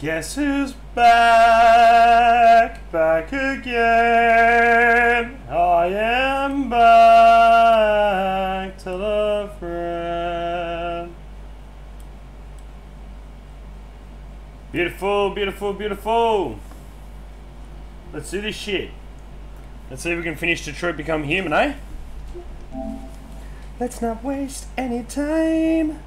Guess who's back, back again? I am back to the friend. Beautiful, beautiful, beautiful. Let's do this shit. Let's see if we can finish Detroit Become Human, eh? Let's not waste any time.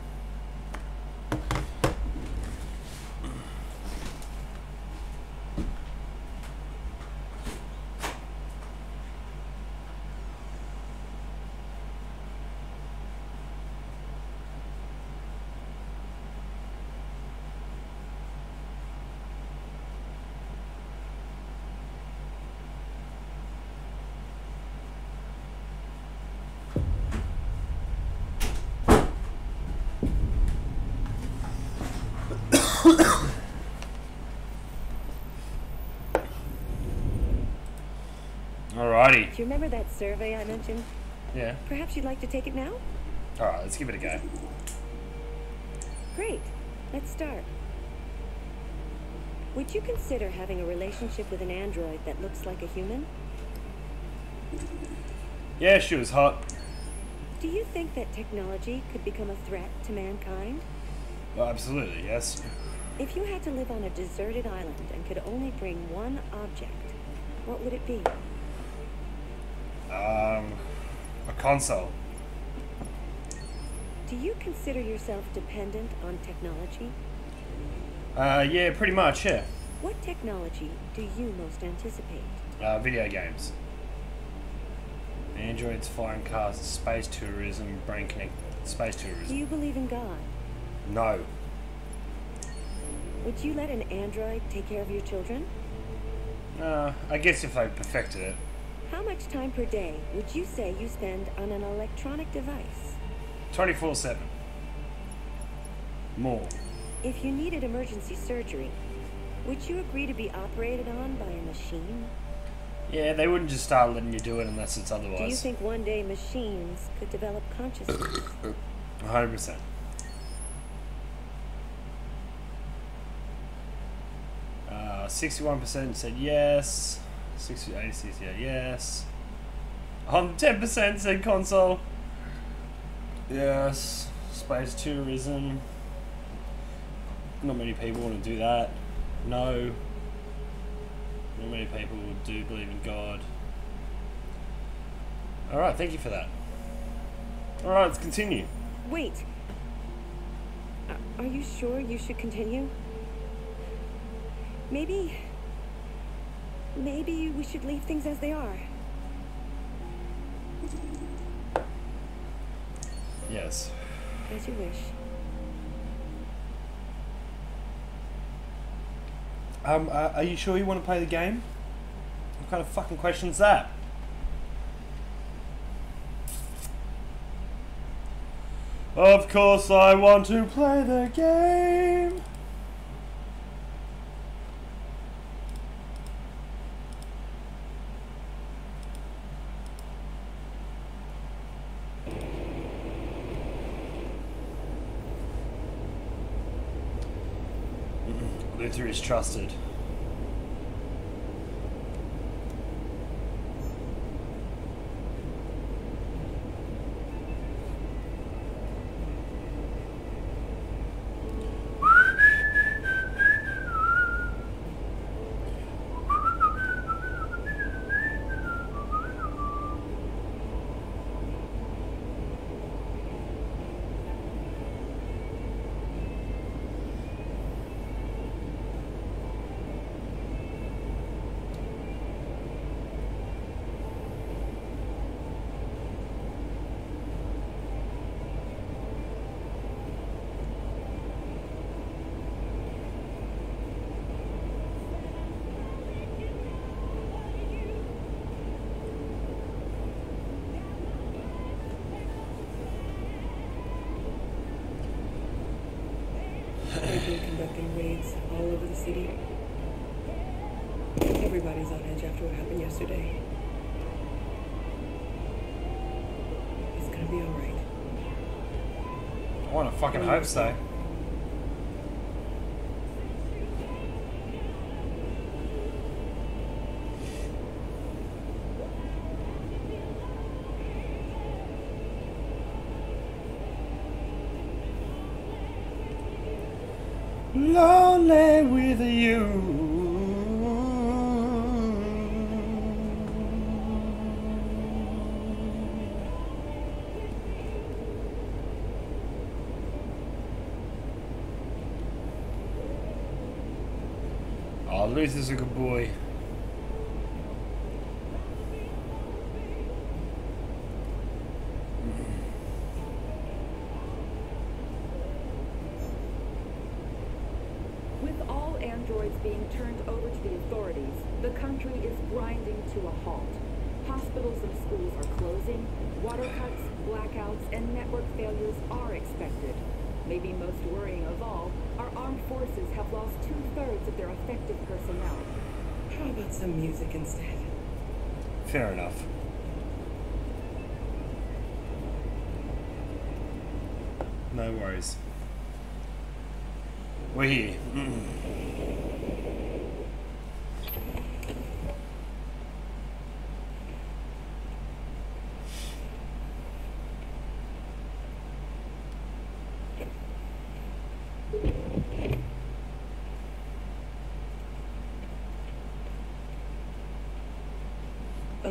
Do you remember that survey I mentioned? Yeah. Perhaps you'd like to take it now? Alright, let's give it a go. Great. Let's start. Would you consider having a relationship with an android that looks like a human? Yeah, she was hot. Do you think that technology could become a threat to mankind? Oh, absolutely, yes. If you had to live on a deserted island and could only bring one object, what would it be? Um, a console. Do you consider yourself dependent on technology? Uh, yeah, pretty much, yeah. What technology do you most anticipate? Uh, video games. Androids, flying cars, space tourism, brain connect, space tourism. Do you believe in God? No. Would you let an android take care of your children? Uh, I guess if they perfected it. How much time per day would you say you spend on an electronic device? 24 7. More. If you needed emergency surgery, would you agree to be operated on by a machine? Yeah, they wouldn't just start letting you do it unless it's otherwise. Do you think one day machines could develop consciousness? 100%. Uh, 61% said yes. 60, 86 yeah, yes. Um, 10% said console. Yes. Space tourism. Not many people want to do that. No. Not many people do believe in God. Alright, thank you for that. Alright, let's continue. Wait. Are you sure you should continue? Maybe. Maybe we should leave things as they are. Yes. As you wish. Um, uh, are you sure you want to play the game? What kind of fucking question's that? Of course I want to play the game. Luther is trusted. They've been conducting raids all over the city. Everybody's on edge after what happened yesterday. It's gonna be alright. I want to fucking hope so. Oh, Luther's a good boy. With all androids being turned over to the authorities, the country is grinding to a halt. Hospitals and schools are closing, water cuts, blackouts, and network failures are expected. Maybe most worrying of all, our armed forces have lost two-thirds of their effective personnel. How about some music instead? Fair enough. No worries. We're here. Mm-hmm. A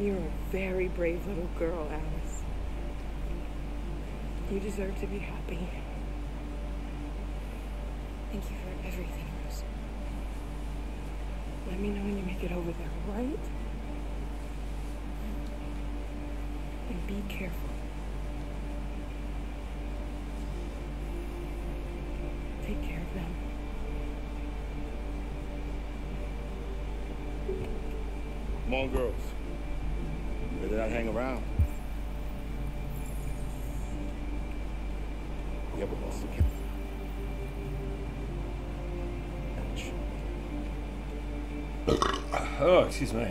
You're a very brave little girl, Alice. You deserve to be happy. Thank you for everything, Rose. Let me know when you make it over there, right? And be careful. Take care of them. Come on, girls. Not hang around. Yeah, but most of Oh, excuse me.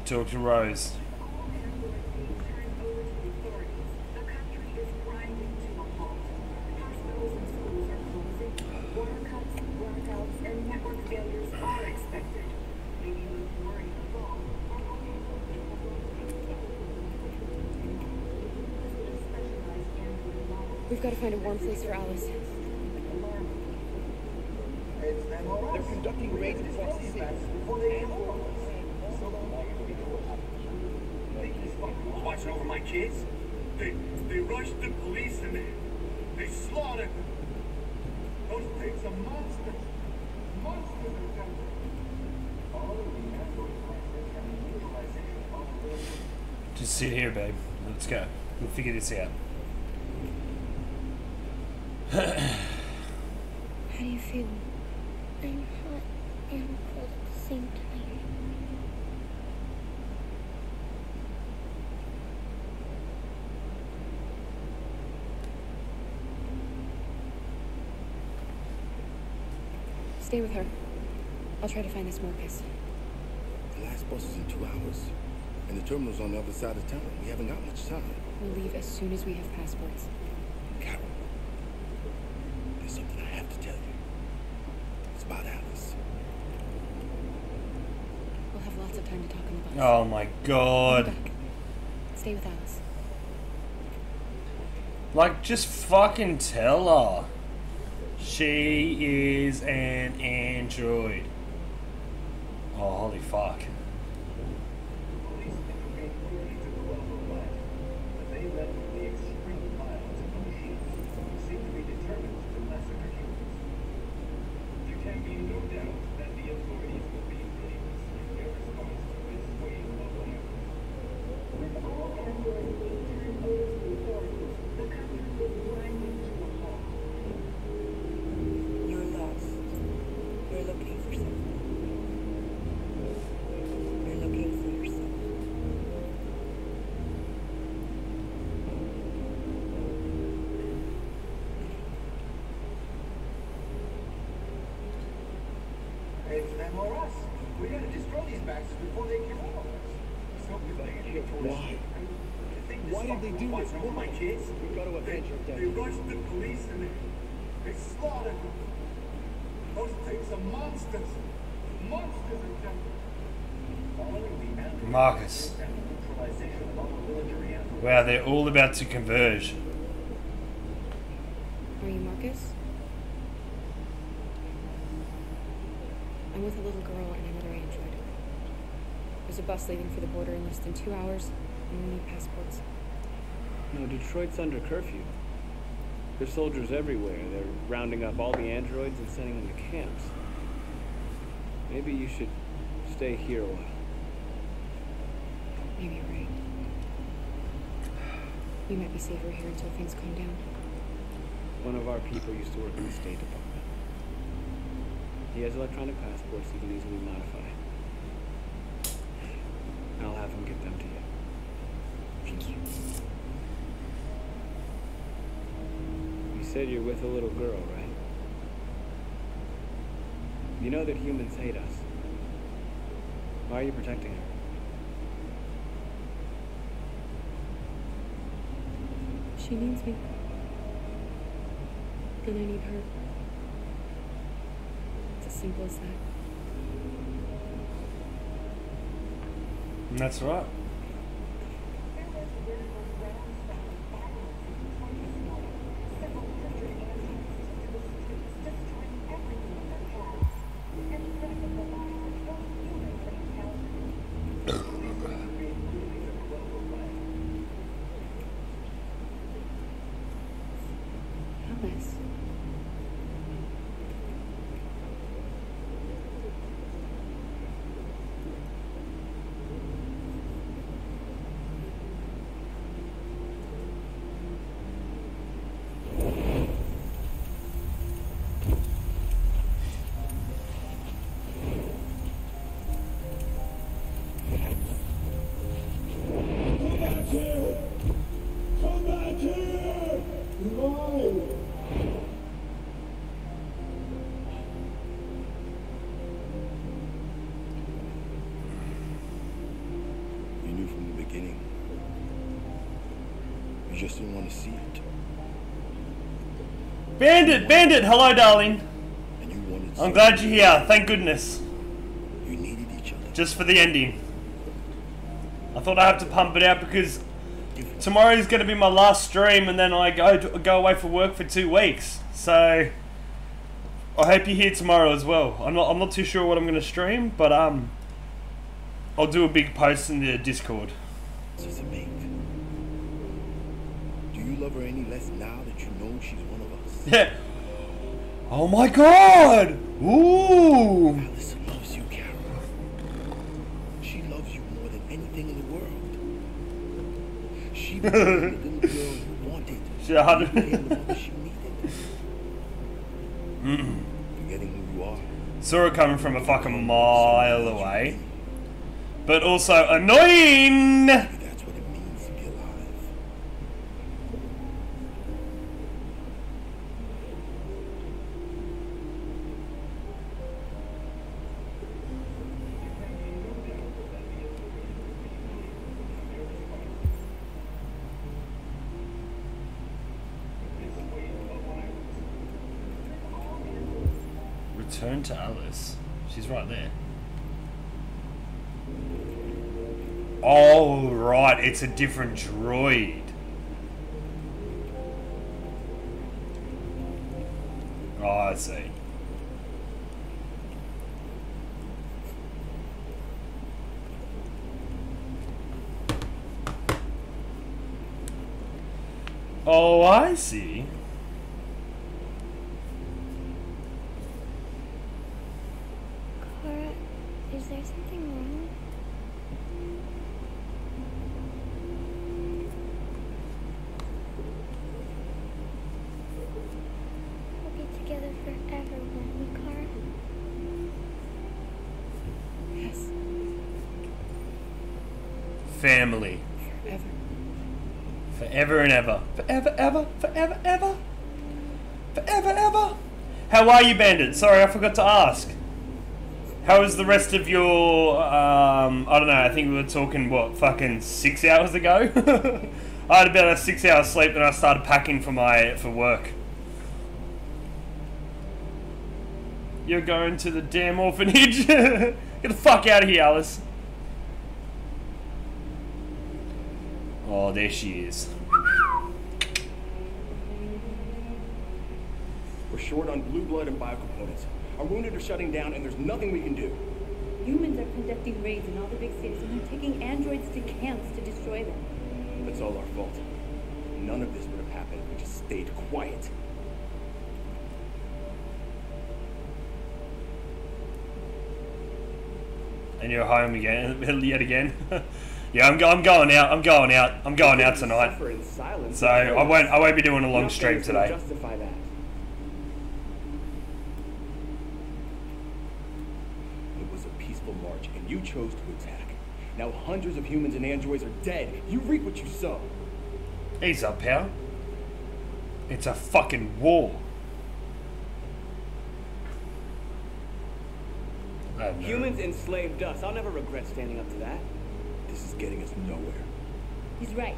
specialized android models. We've got to find a warm place for Alice. They're conducting raids across the city. Watch over my kids. They they rushed the police and they they slaughtered them. Those pigs are monsters. Monsters of them. All of the android crisis and the utilization of Just sit here, babe. Let's go. We'll figure this out. How do you feel? I'm hot and cold at the same time. Stay with her. I'll try to find this Marcus. The last bus is in two hours. And the terminal's on the other side of town. We haven't got much time. We'll leave as soon as we have passports. Kara, there's something I have to tell you. It's about Alice. We'll have lots of time to talk on the bus. Oh my Come god. back. Stay with Alice. Like, just fucking tell her. She is an android. Oh, holy fuck. Police intervened quickly to quell the riot, but they left with the extreme violence of the machines, who seem to be determined to massacre humans. There can be no doubt that the authorities will be blameless in their response to this wave of violence. With all androids being turned over to the authorities, the country is grinding to a halt. You're lost. You're looking for something. You're looking for yourself. It's them or us. We gotta destroy these bastards before they kill all of us. So if they get to us, Why? you think this Why did they do fucking this? watch over my Why? kids? We've got to avenge our They dead. rushed the police and they, they slaughtered them. Those things are monsters. Monsters of them. Following the android Marcus. and the neutralization of all the military animals. Wow, they're all about to converge. Are you Marcus? I'm with a little girl and another android. There's a bus leaving for the border in less than two hours, and we need passports. No, Detroit's under curfew. There's soldiers everywhere. They're rounding up all the androids and sending them to camps. Maybe you should stay here a while. Maybe you're right. We might be safer here until things calm down. One of our people used to work in the State Department. He has electronic passports he can easily modify. I'll have him get them to you. Thank you. You said you're with a little girl, right? You know that humans hate us. Why are you protecting her? She needs me. And I need her. It's as simple as that. And that's right. Want to see it. Bandit, Bandit, hello, darling. And you wanted I'm glad you're here. Thank goodness. You needed each other. Just for the ending. I thought I have to pump it out because tomorrow is going to be my last stream, and then I go to, go away for work for two weeks. So I hope you're here tomorrow as well. I'm not I'm not too sure what I'm going to stream, but um, I'll do a big post in the Discord. Does it make? Do you love her any less now that you know she's one of us? Yeah. Oh my God! Ooh. Alice loves you, Kara. She loves you more than anything in the world. She became the little girl you wanted. She had- You became the mother she needed. Mm. Forgetting who you are. Saw it coming from a fucking mile away. But also annoying! It's a different droid. Oh, I see. Oh, I see. Kara, is there something wrong? We'll be together forever, won't we, Kara? Yes, Family. forever. Forever and ever. Forever, ever, forever, ever. Forever, ever. How are you, Bandit? Sorry, I forgot to ask. How was the rest of your, um, I don't know, I think we were talking, what, fucking six hours ago? I had about a six hour sleep and I started packing for my, for work. You're going to the damn orphanage? Get the fuck out of here, Alice. Oh, there she is. Short on blue blood and biocomponents. Our wounded are shutting down, and there's nothing we can do. Humans are conducting raids in all the big cities and they're taking androids to camps to destroy them. That's all our fault. None of this would have happened if we just stayed quiet. And you're home again, yet again. yeah, I'm, go- I'm going out. I'm going out. I'm going out tonight. Suffer in silence. So I won't. I won't be doing a long stream today. Justify that. It was a peaceful march, and you chose to attack. Now hundreds of humans and androids are dead. You reap what you sow. Ease up, pal. It's a fucking war. I have no- Humans enslaved us. I'll never regret standing up to that. This is getting us nowhere. He's right.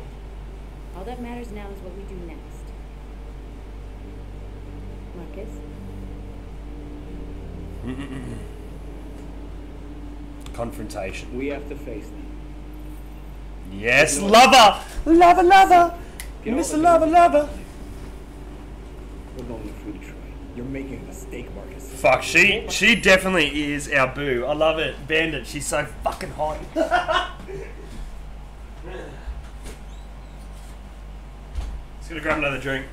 All that matters now is what we do next. Marcus? Confrontation. We have to face them. Yes, lover, lover, lover, Get Mr. Lover, lover. We're going through Detroit. You're making a mistake, Marcus. Fuck, she she definitely is our boo. I love it, Bandit. She's so fucking hot. Just gonna grab another drink.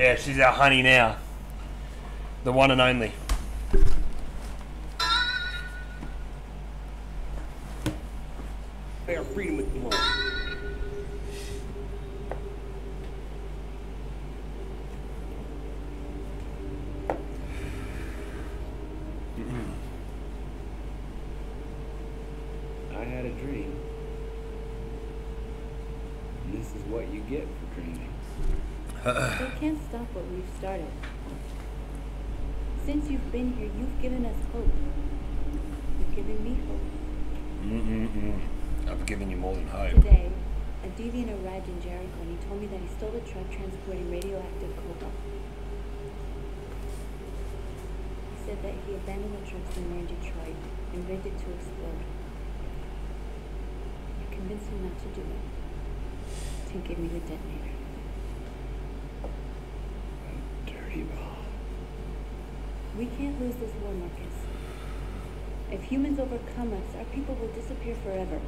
Yeah, she's our honey now. The one and only. Given you more than hope. Today, a deviant arrived in Jericho and he told me that he stole a truck transporting radioactive cobalt. He said that he abandoned the truck somewhere in Detroit and rigged it to explode. I convinced him not to do it. To give me the detonator. Dirty bomb. We can't lose this war, Marcus. If humans overcome us, our people will disappear forever.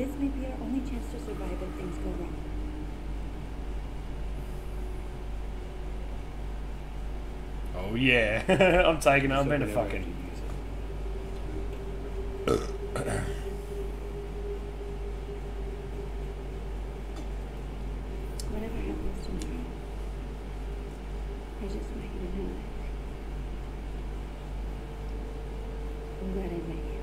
This may be our only chance to survive if things go wrong. Oh yeah, I'm taking it. I'm So being a fucking. have to use it. Whatever happens tomorrow, I just want you to know that. I'm glad I met you.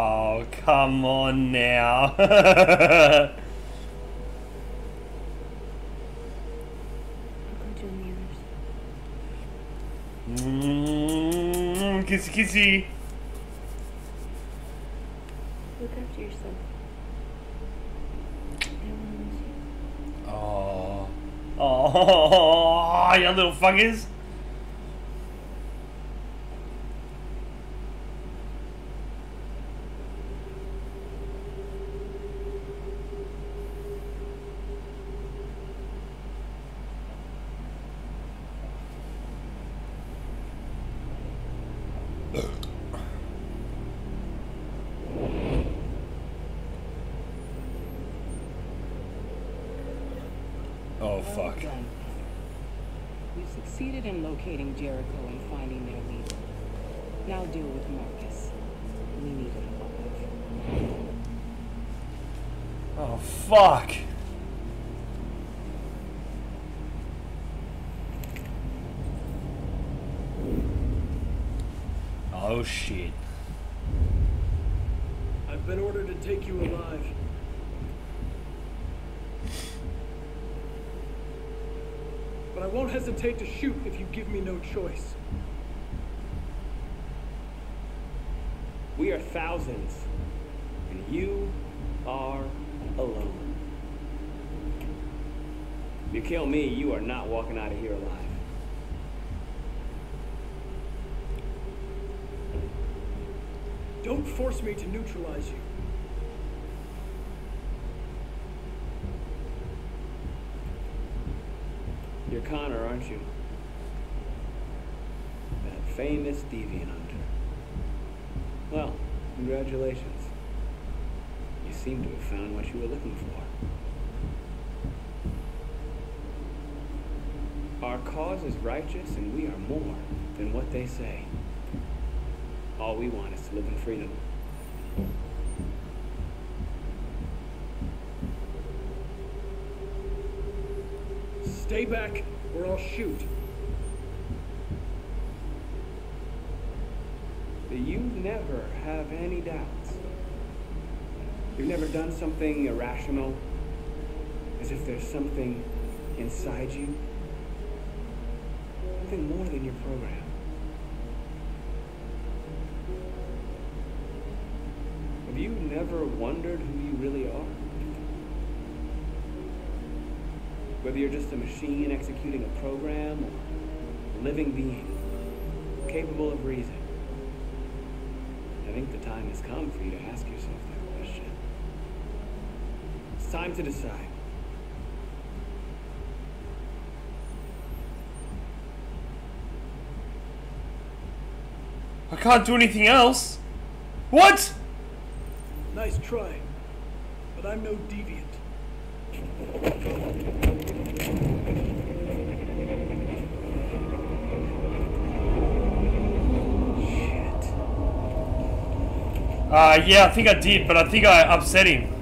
Oh come on now. I'll go join the others. mm, kissy kissy. Look after yourself. I will miss you. Oh, oh, you little fuckers. Oh fuck. Well done. You succeeded in locating Jericho and finding their leader. Now deal with Marcus. We need it alive. Oh fuck. Oh shit. I've been ordered to take you alive. But I won't hesitate to shoot if you give me no choice. We are thousands, and you are alone. If you kill me, you are not walking out of here alive. Don't force me to neutralize you. You're Connor, aren't you? That famous deviant hunter. Well, congratulations. You seem to have found what you were looking for. Our cause is righteous, and we are more than what they say. All we want is to live in freedom. Stay back, or I'll shoot. You never have any doubts. You've never done something irrational, as if there's something inside you, something more than your program. Have you never wondered who you really are? Whether you're just a machine executing a program or a living being, capable of reason. I think the time has come for you to ask yourself that question. It's time to decide. I can't do anything else. What? Nice try. But I'm no deviant. Uh, yeah, I think I did, but I think I upset him.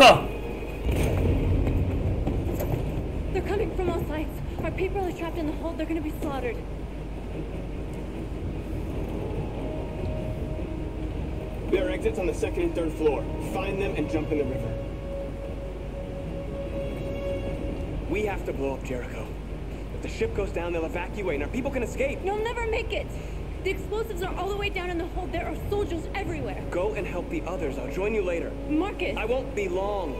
I! They're coming from all sides. Our people are trapped in the hold. They're gonna be slaughtered. There are exits on the second and third floor. Find them and jump in the river. We have to blow up Jericho. If the ship goes down, they'll evacuate and our people can escape. You'll never make it. The explosives are all the way down in the hold. There are soldiers everywhere. Go and help the others. I'll join you later. Marcus. I won't be long.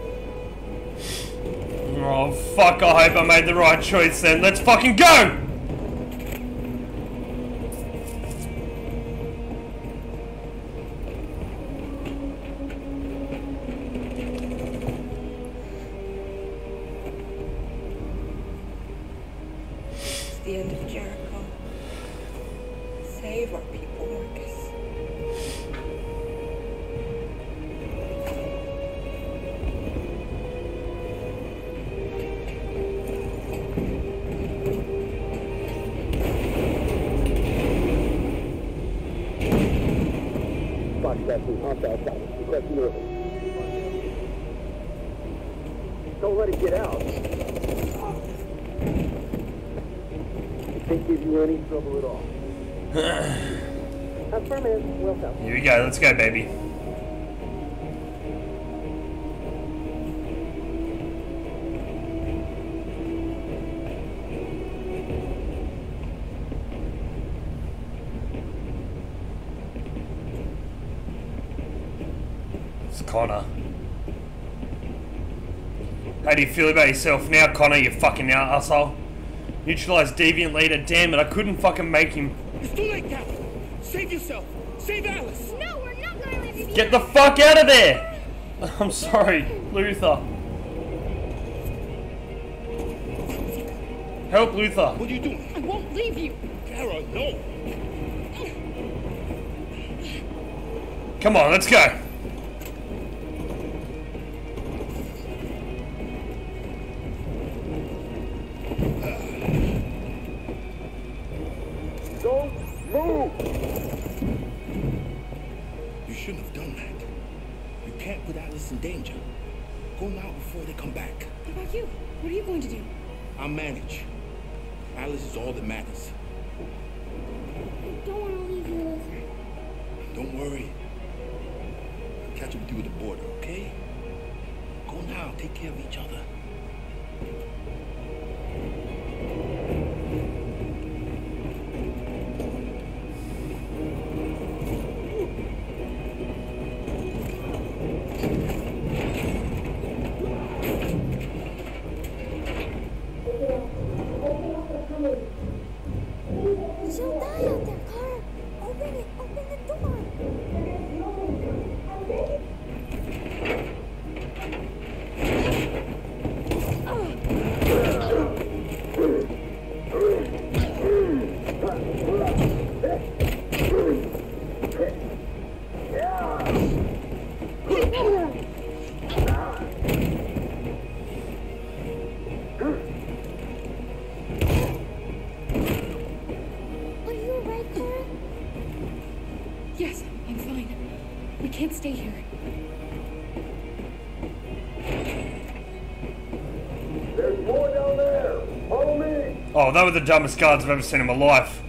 Oh, fuck, I hope I made the right choice then. Let's fucking go! Go, let's go, baby. It's Connor. How do you feel about yourself now, Connor, you fucking asshole? Neutralized deviant leader, damn it, I couldn't fucking make him. Get the fuck out of there! I'm sorry, Luther. Help Luther. What are you doing? I won't leave you. Kara, no. Come on, let's go. With you at the border, okay? Go now. Take care of each other. Oh, they were the dumbest guards I've ever seen in my life.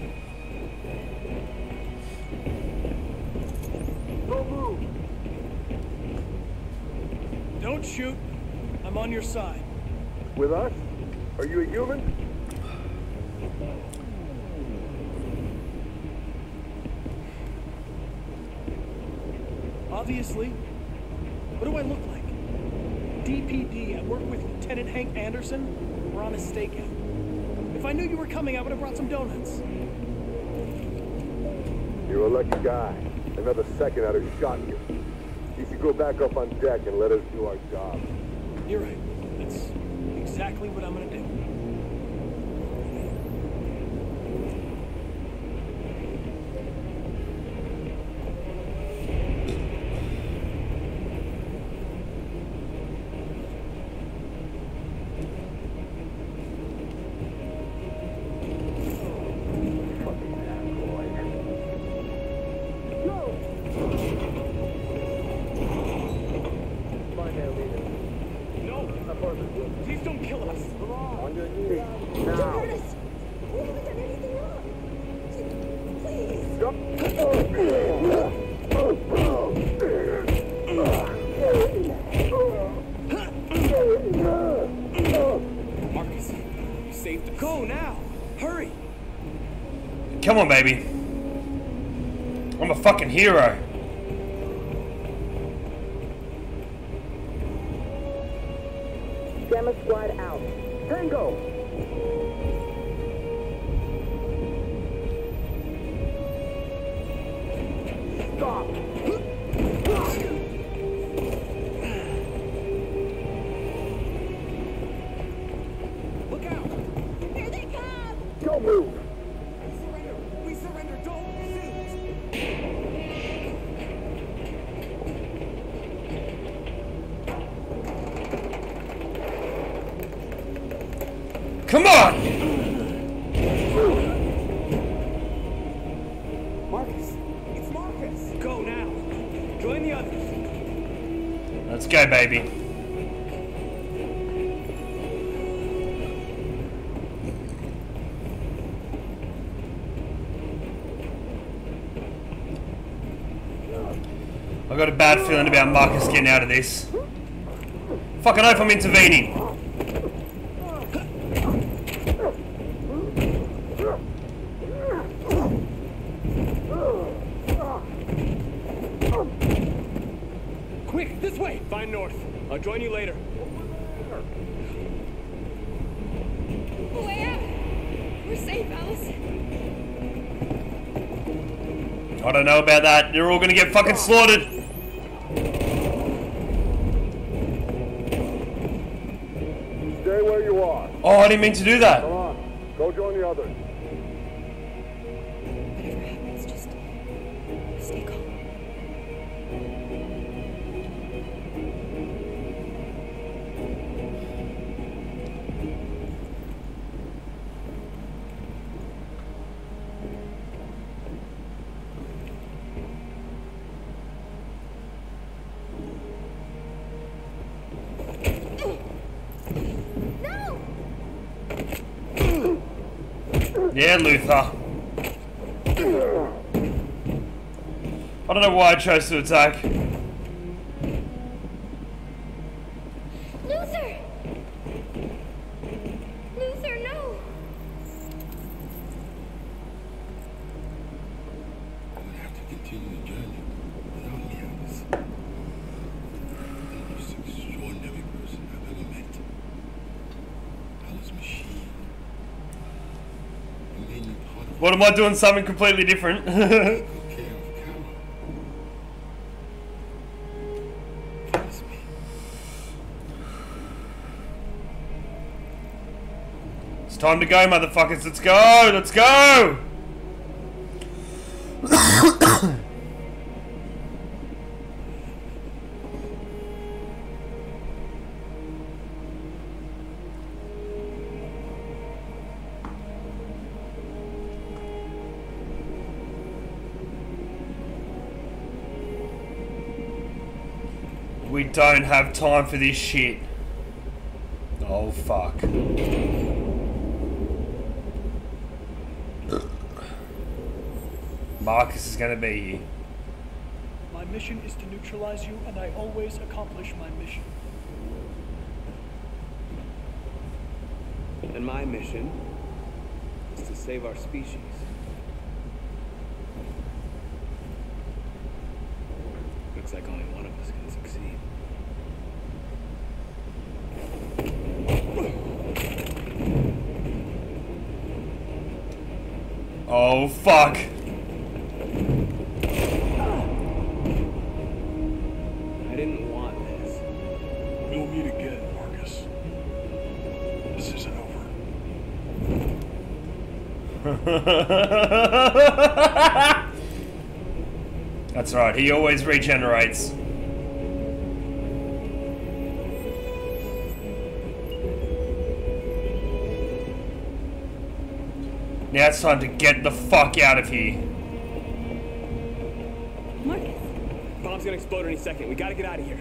Don't move. Don't shoot. I'm on your side. With us? Are you a human? Obviously. What do I look like? DPD. I work with Lieutenant Hank Anderson. We're on a stakeout. If I knew you were coming, I would have brought some donuts. You're a lucky guy. Another second I'd have shot you. You should go back up on deck and let us do our job. You're right. That's exactly what I'm gonna do. Come on, baby. I'm a fucking hero. Come on! Marcus! It's Marcus! Go now! Join the others! Let's go, baby. I've got a bad feeling about Marcus getting out of this. Fucking hope I'm intervening. Quick, this way! Find North. I'll join you later. Way out. We're safe, Alice. I don't know about that. You're all gonna get fucking slaughtered. Stay where you are. Oh, I didn't mean to do that. Yeah, Luther. I don't know why I chose to attack. Luther. Luther, no. I'm gonna have to continue the journey without me, Alice. You're the most extraordinary person I've ever met. Alice Machine. You made me am I doing? Something completely different. It's time to go, motherfuckers. Let's go. Let's go. Don't have time for this shit. Oh fuck. Marcus is gonna be here. My mission is to neutralize you, and I always accomplish my mission. And my mission is to save our species. Looks like only one of us can succeed. Oh fuck. I didn't want this. We'll meet again, Marcus. This isn't over. That's right, he always regenerates. Now it's time to get the fuck out of here. Marcus, Bomb's gonna explode any second. We gotta get out of here.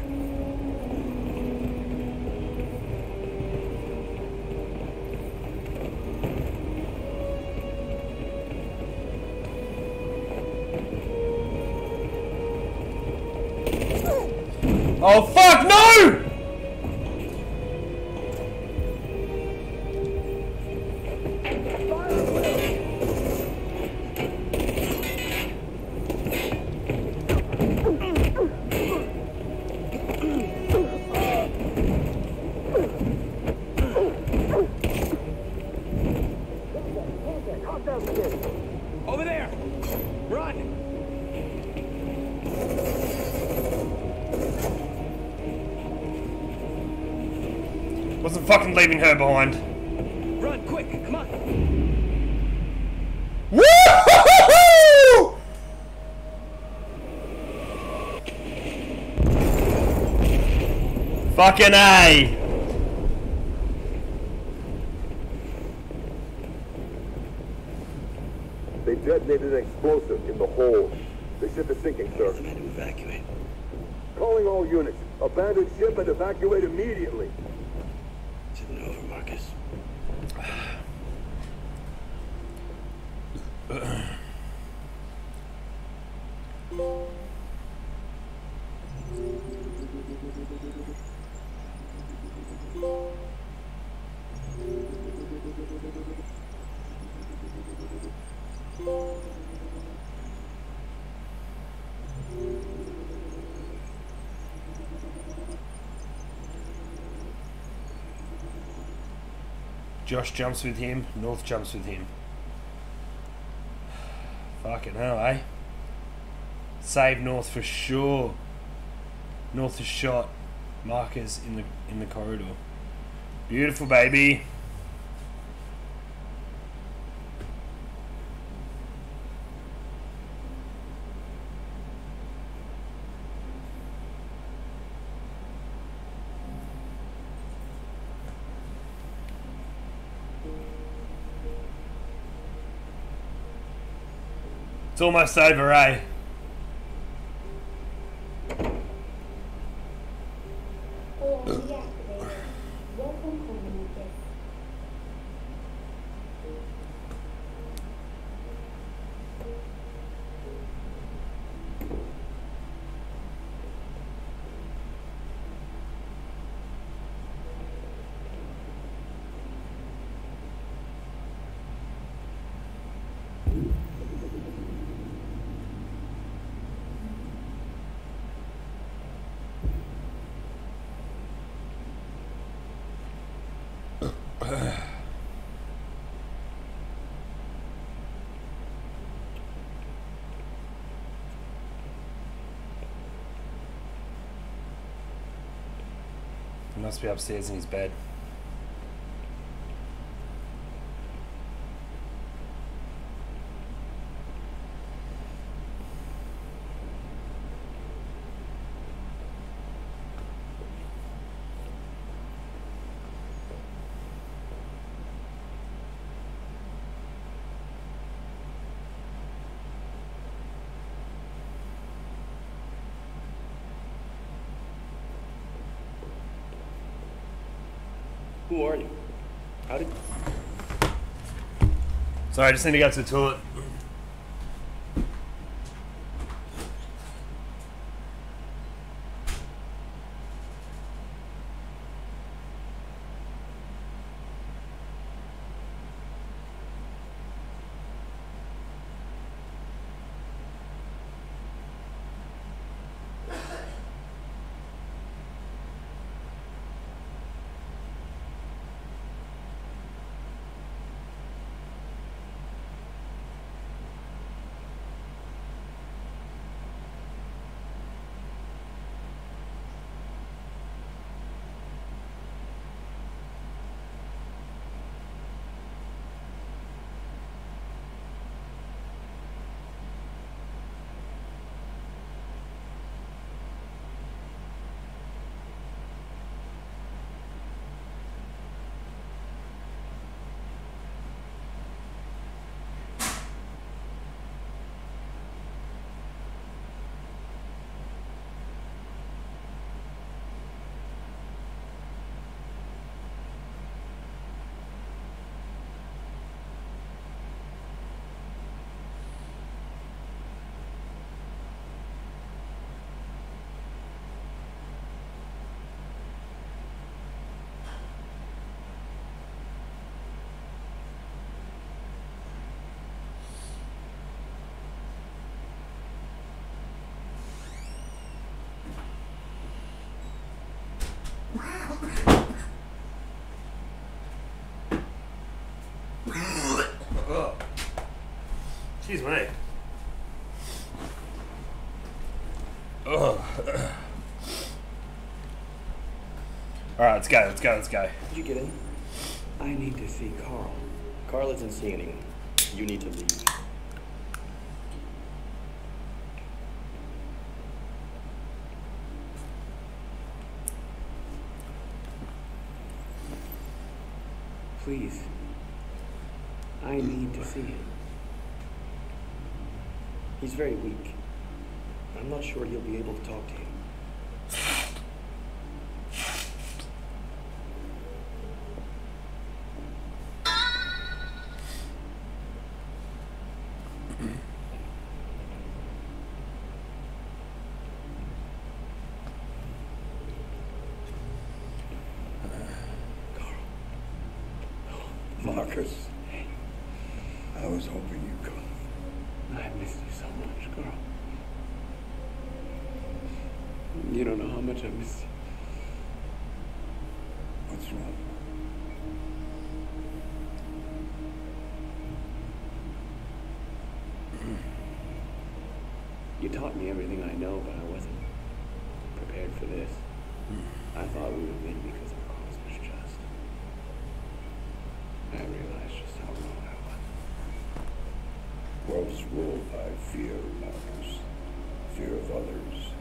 Fucking leaving her behind. Run, quick! Come on! Woo! Fucking A! Josh jumps with him, North jumps with him. Fucking hell, eh? Save North for sure. North is shot. Marcus in the in the corridor. Beautiful baby. It's almost over, eh? He must be upstairs in his bed. Sorry, I just need to go to the toilet. Excuse me. Ugh. Alright, let's go, let's go, let's go. Did you get in? I need to see Carl. Carl isn't seeing anyone. You need to leave. Please. I need to see him. He's very weak. I'm not sure he'll be able to talk to you. Marcus. I was hoping you'd come. I missed you so much, girl. You don't know how much I miss you. What's wrong? You taught me everything I know, but I wasn't prepared for this. I thought we would win because our cause was just. I realized just how wrong I was. World's ruled by fear, Marcus. Fear of others.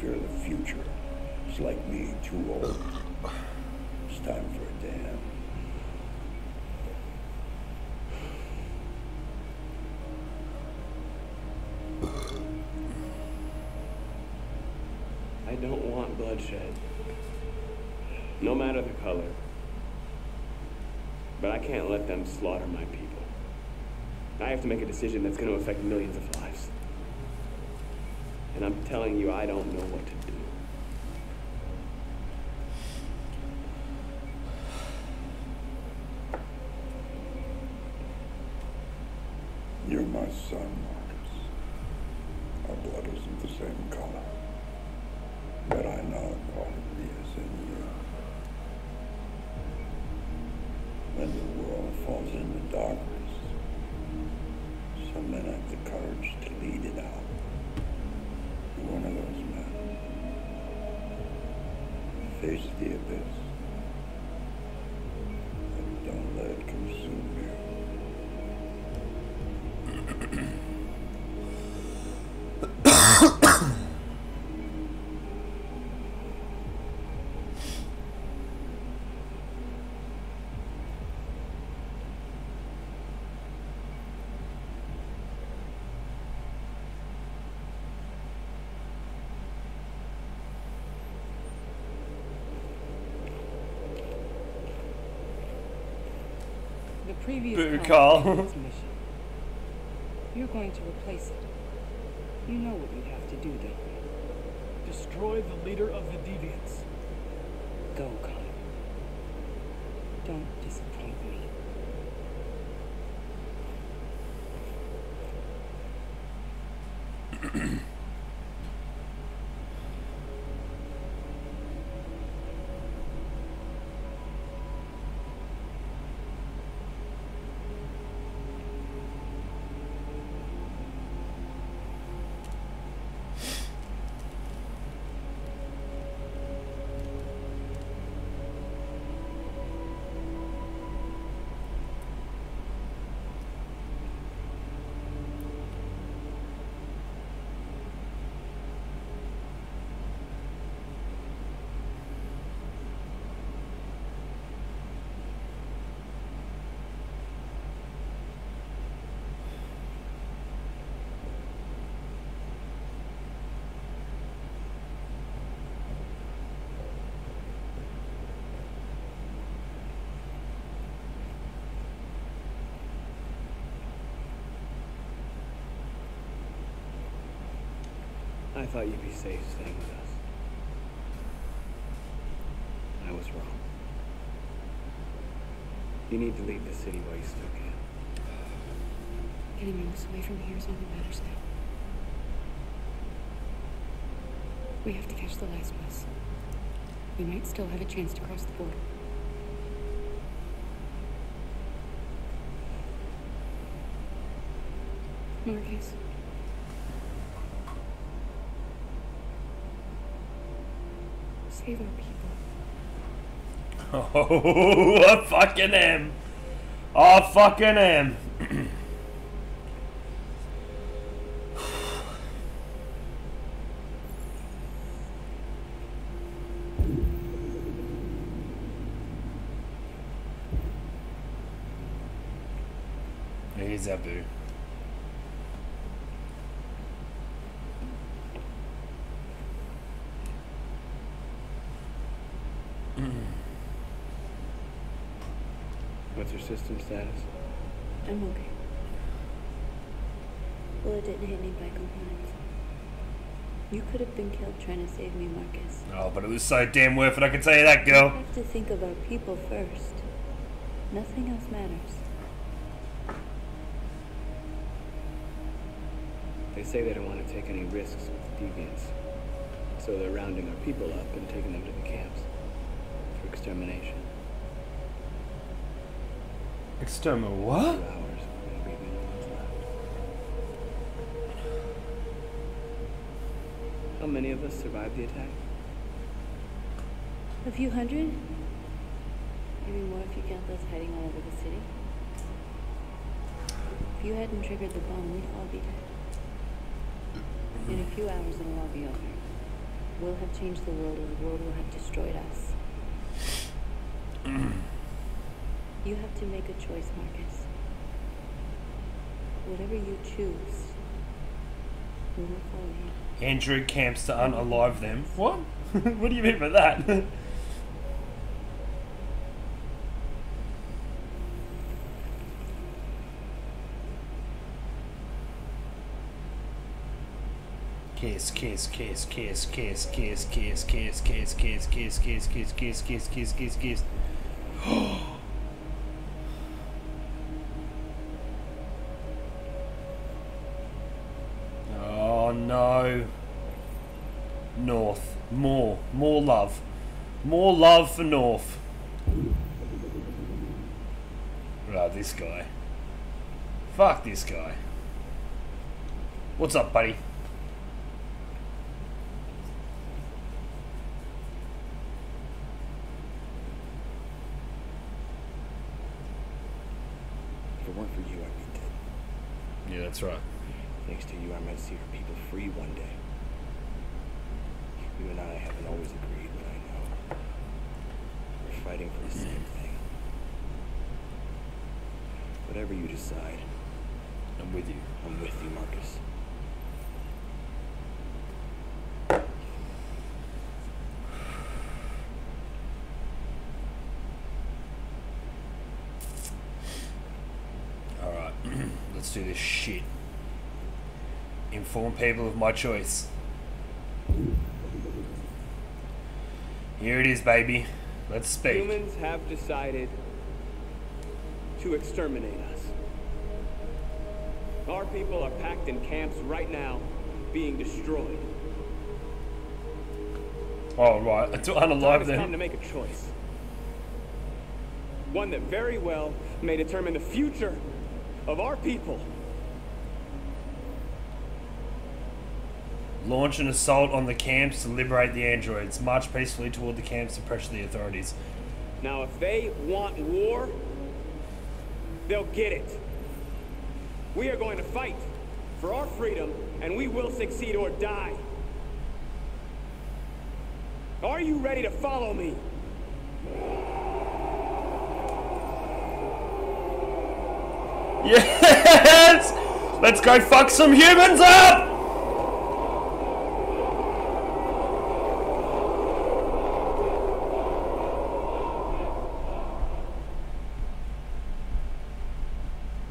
Fear of the future. It's like me, too old. It's time for a dam. I don't want bloodshed. No matter the color. But I can't let them slaughter my people. I have to make a decision that's going to affect millions of lives. And I'm telling you, I don't know what to do. Previous Boo, count Carl. failed its mission. You're going to replace it. You know what you have to do, don't you? Destroy the leader of the Deviants. Go, Connor. Don't disappoint me. I thought you'd be safe staying with us. I was wrong. You need to leave the city while you still can. Getting Marcus away from here is all that matters now. We have to catch the last bus. We might still have a chance to cross the border. Marcus. Our people. Oh, I fucking am. I fucking am. Here's Abu. What's your system status? I'm okay. Well, it didn't hit me by components. You could have been killed trying to save me, Marcus. Oh, but it was so damn worth it, I can tell you that, We girl. have to think of our people first. Nothing else matters. They say they don't want to take any risks with the deviants. So they're rounding our people up and taking them to the camps for extermination. Exterminate Two what? hours. and we'll be the only ones left. How many of us survived the attack? A few hundred? Maybe more if you count those hiding all over the city. If you hadn't triggered the bomb, we'd all be dead. In a few hours, it'll all be over. We'll have changed the world, or the world will have destroyed us. You have to make a choice, Marcus. Whatever you choose, we will follow you. Android camps to unalive them. What? what do you mean by that? Kiss, kiss, kiss, kiss, kiss, kiss, kiss, kiss, kiss, kiss, kiss, kiss, kiss, kiss, kiss, kiss, kiss, kiss. More. More love. More love for North. Ah, this guy. Fuck this guy. What's up, buddy? If it weren't for you, I'd be dead. Yeah, that's right. Thanks to you, I might see her people free one day. You and I haven't always agreed, but I know. We're fighting for the same thing. Whatever you decide, I'm with you. I'm with you, Marcus. Alright, let's do this shit. Inform people of my choice. Here it is, baby. Let's speak. Humans have decided to exterminate us. Our people are packed in camps right now, being destroyed. Oh, right. To Time unalive come them. to make a choice. One that very well may determine the future of our people. Launch an assault on the camps to liberate the androids. March peacefully toward the camps to pressure the authorities. Now, if they want war, they'll get it. We are going to fight for our freedom, and we will succeed or die. Are you ready to follow me? Yes! Let's go fuck some humans up!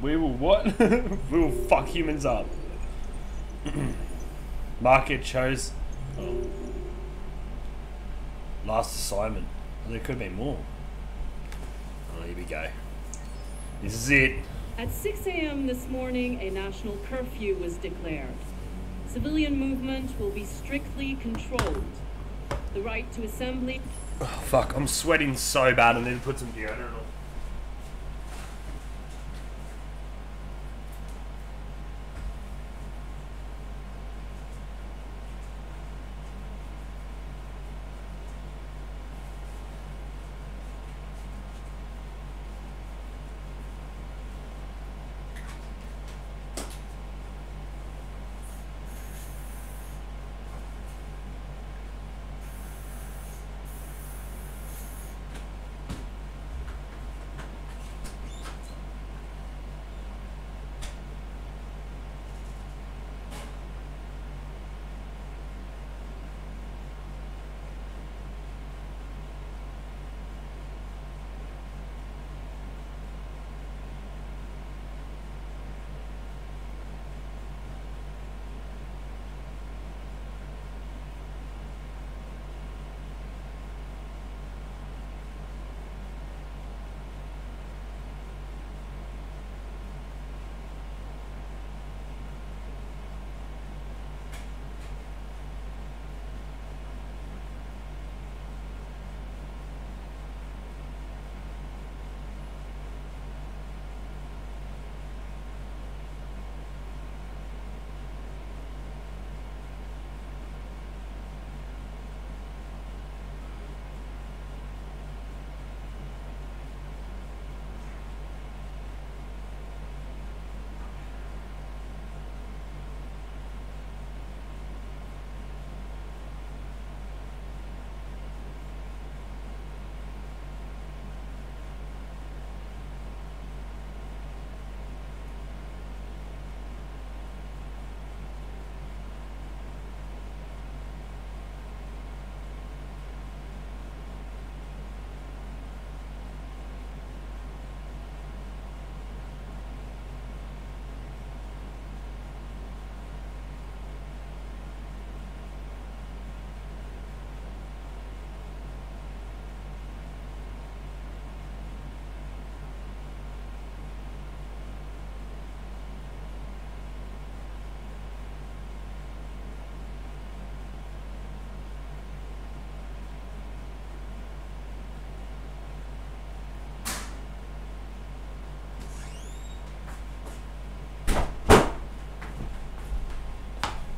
We will what? we will fuck humans up. Market chose oh. last assignment. Well, there could be more. Oh, here we go. This is it. At 6 a.m. this morning, a national curfew was declared. Civilian movement will be strictly controlled. The right to assembly. Oh, fuck, I'm sweating so bad. I need to put some deodorant on.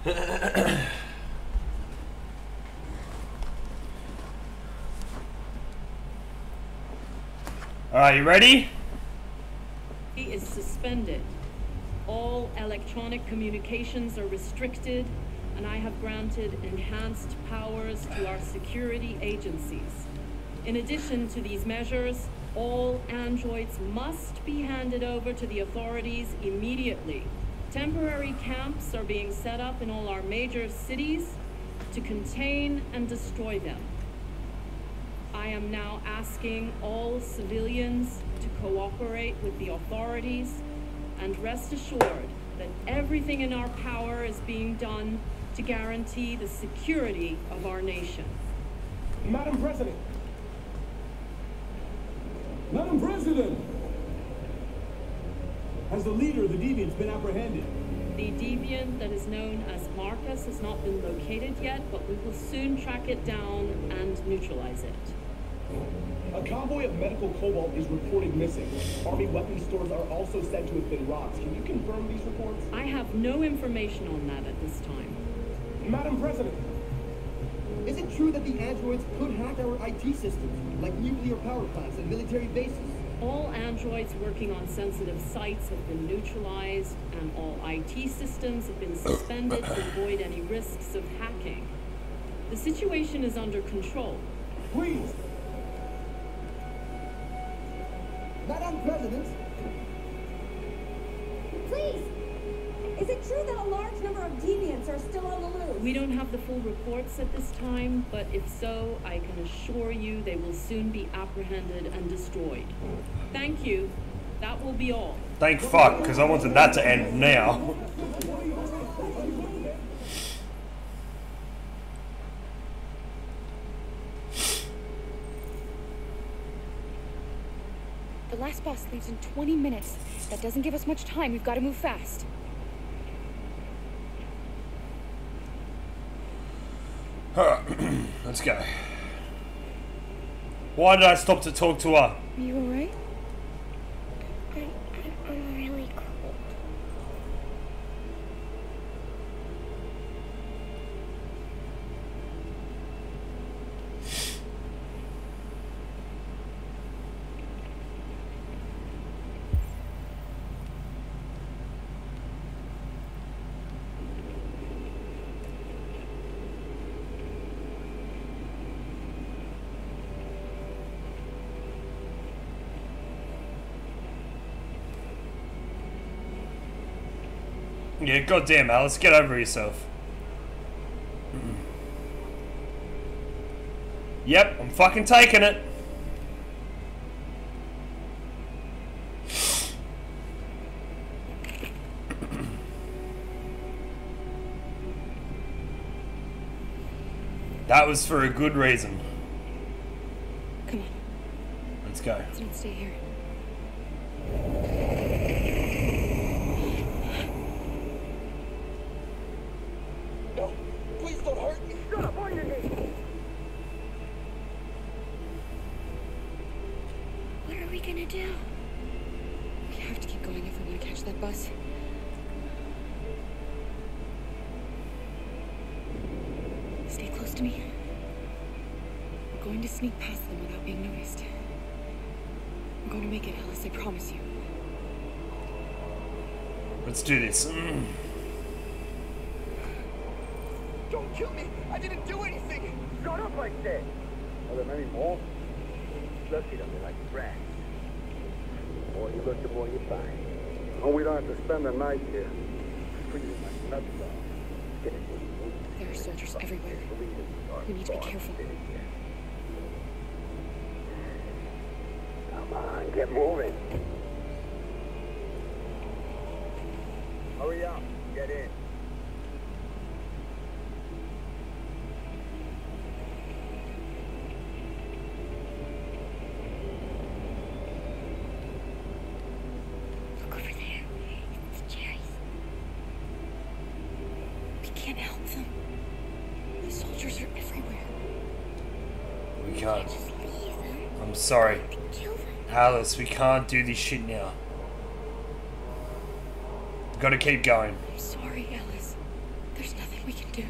Alright, you ready? He is suspended. All electronic communications are restricted, and I have granted enhanced powers to our security agencies. In addition to these measures, all androids must be handed over to the authorities immediately. Temporary camps are being set up in all our major cities to contain and destroy them. I am now asking all civilians to cooperate with the authorities and rest assured that everything in our power is being done to guarantee the security of our nation. Madam President! Madam President! Has the leader of the Deviants been apprehended? The deviant that is known as Marcus has not been located yet, but we will soon track it down and neutralize it. A convoy of medical cobalt is reported missing. Army weapons stores are also said to have been robbed. Can you confirm these reports? I have no information on that at this time. Madam President! Is it true that the androids could hack our IT systems, like nuclear power plants and military bases? All androids working on sensitive sites have been neutralized, and all IT systems have been suspended to avoid any risks of hacking. The situation is under control. Please! Have the full reports at this time, but if so, I can assure you they will soon be apprehended and destroyed. Thank you. That will be all. Thank fuck, because I wanted that to end now. The last bus leaves in 20 minutes. That doesn't give us much time. We've got to move fast. Let's go. Why did I stop to talk to her? Are you alright? I, I, I'm really cold. Yeah, goddamn, Alice, get over yourself. Yep, I'm fucking taking it. That was for a good reason. Come on, Let's go. let's not stay here. Kill me. I didn't do anything. Shut up, I said! Are there many more? Lucky them, they're like rats. The more you look, the more you find. Oh, we don't have to spend the night here. Freezing my nuts off. There are soldiers everywhere. We need to be careful. Come on, get moving. Hurry up, get in. Look over there. It's Jerry's. We can't help them. The soldiers are everywhere. We can't. Just leave them. I'm sorry. Alice, we can't do this shit now. Gotta keep going. I'm sorry, Alice. There's nothing we can do.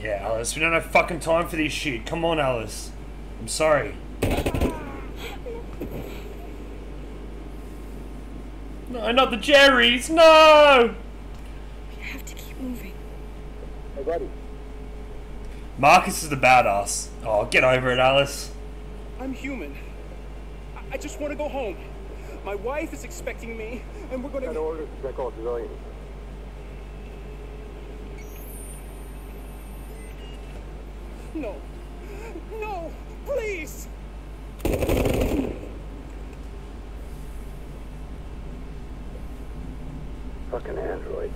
Yeah, Alice, we don't have fucking time for this shit. Come on, Alice. I'm sorry. No, not the Jerry's. No! We have to keep moving. Hey, buddy. Marcus is the badass. Oh, get over it, Alice. I'm human. I, I just want to go home. My wife is expecting me, and we're gonna. Got orders to check all civilians. No. No! Please! fucking androids.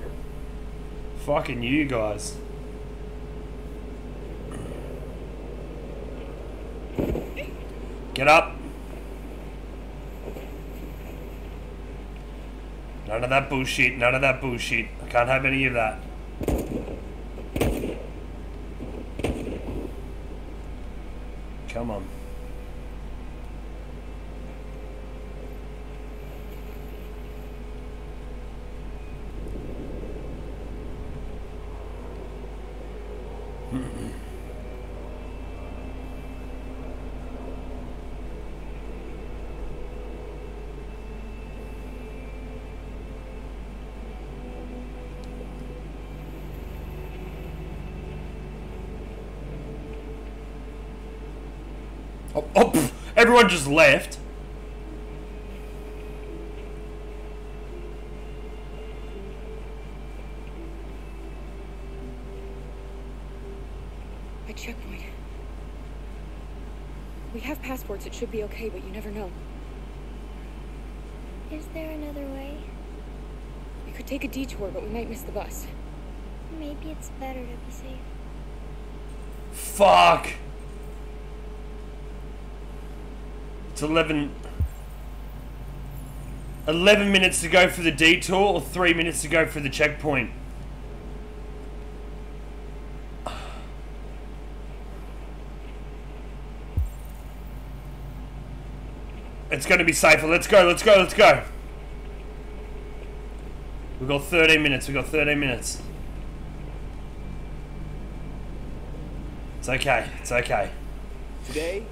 Fucking you guys. Get up. None of that bullshit. None of that bullshit. I can't have any of that. Come on. Oh, oh pff, everyone just left. A checkpoint. We have passports, it should be okay, but you never know. Is there another way? We could take a detour, but we might miss the bus. Maybe it's better to be safe. Fuck. It's 11... 11 minutes to go for the detour or 3 minutes to go for the checkpoint? It's going to be safer. Let's go, let's go, let's go. We've got 13 minutes. We've got 13 minutes. It's okay. It's okay. Today,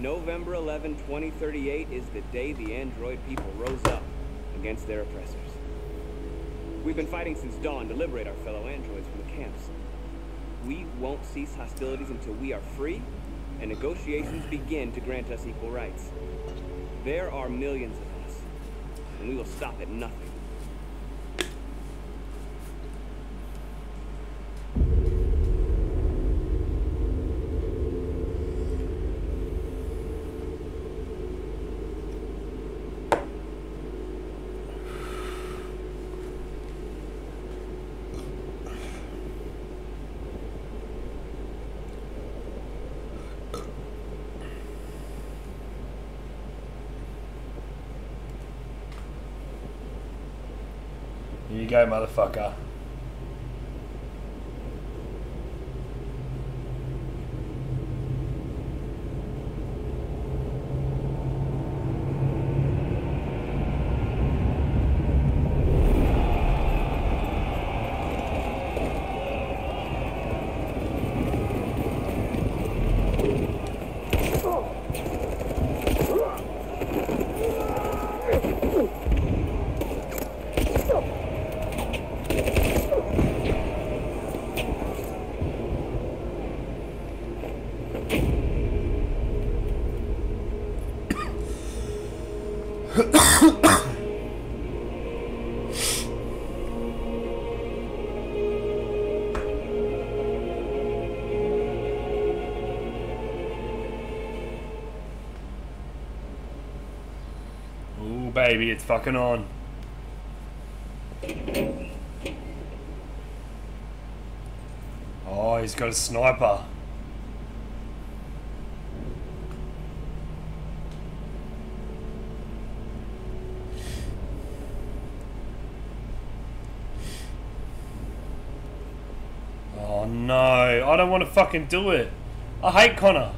November 11, 2038, is the day the android people rose up against their oppressors. We've been fighting since dawn to liberate our fellow androids from the camps. We won't cease hostilities until we are free and negotiations begin to grant us equal rights. There are millions of us, and we will stop at nothing. Go, motherfucker. Baby, it's fucking on. Oh, he's got a sniper. Oh no, I don't want to fucking do it. I hate Connor.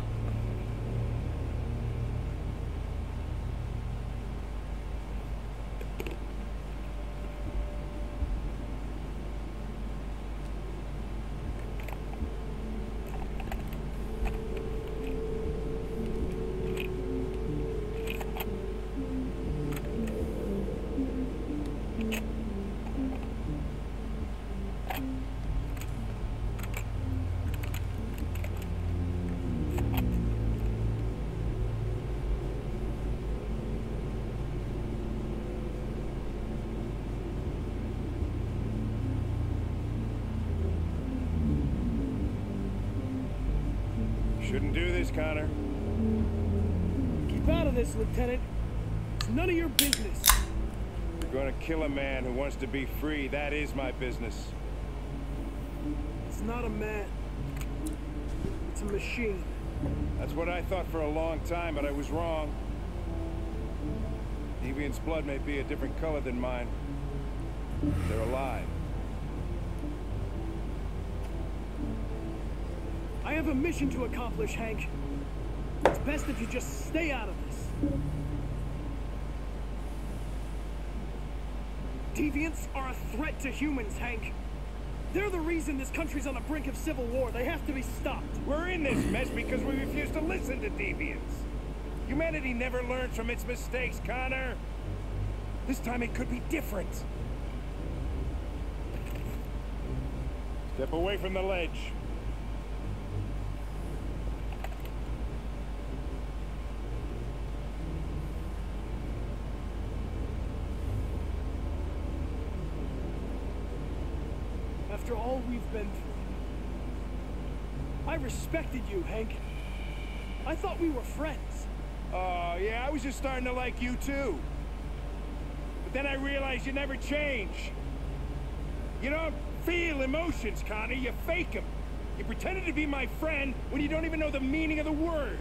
Be free, that is my business. It's not a man. It's a machine. That's what I thought for a long time, but I was wrong. Deviant's blood may be a different color than mine. They're alive. I have a mission to accomplish, Hank. It's best if you just stay out of this. Deviants are a threat to humans, Hank. They're the reason this country's on the brink of civil war. They have to be stopped. We're in this mess because we refuse to listen to deviants. Humanity never learns from its mistakes, Connor. This time it could be different. Step away from the ledge. After all we've been through. I respected you, Hank. I thought we were friends. Oh, yeah, I was just starting to like you too. But then I realized you never change. You don't feel emotions, Connor. You fake them. You pretended to be my friend when you don't even know the meaning of the word.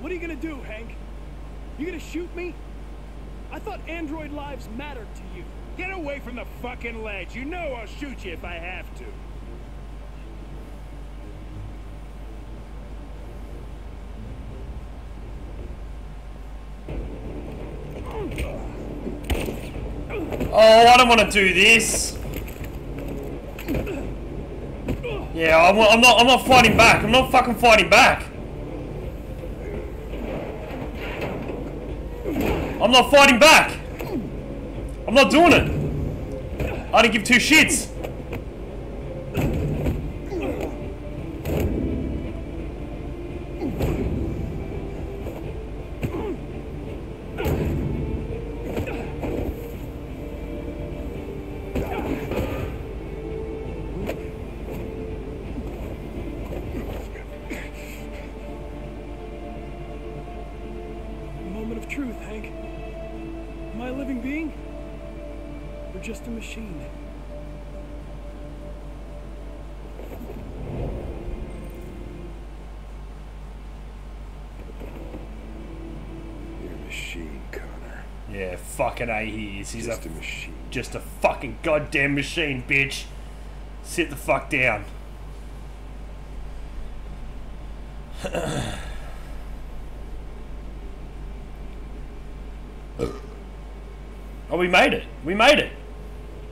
What are you gonna do, Hank? You gonna shoot me? I thought android lives mattered to you. Get away from the fucking ledge. You know I'll shoot you if I have to. Oh, I don't want to do this. Yeah, I'm, I'm not. I'm not fighting back. I'm not fucking fighting back. I'm not fighting back. I'm not doing it. I didn't give two shits. Fucking A he is. He's Just a, a machine. Just a fucking goddamn machine, bitch. Sit the fuck down. oh, we made it. We made it.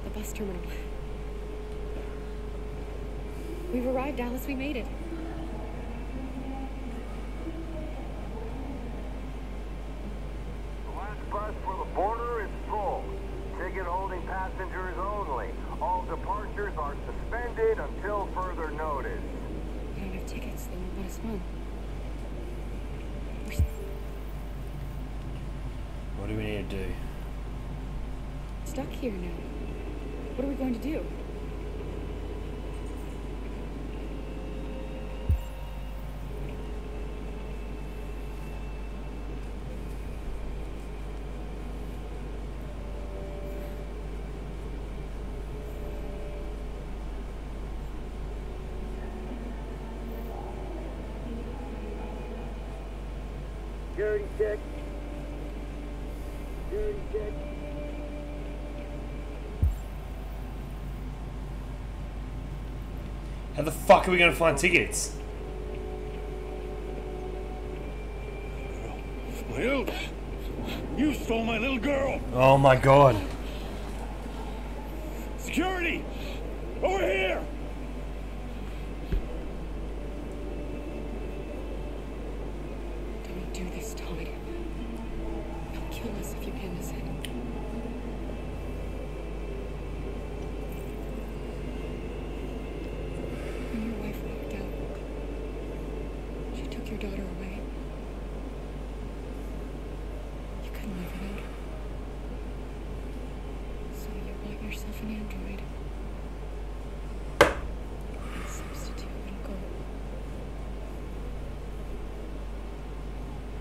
The bus terminal. We've arrived, Alice. We made it. The last bus for the border is full. Ticket holding passengers only. All departures are suspended until further notice. We don't have tickets. They won't let us run. What do we need to do? Stuck here now. What are we going to do? Security check. How the fuck are we gonna find tickets? Little... You stole my little girl! Oh my god. Security! Over here! Don't do this, Todd. They'll kill us if you hand us in. When your wife walked out, she took your daughter away. You couldn't live without her. So you bought yourself an android. And substitute little girl.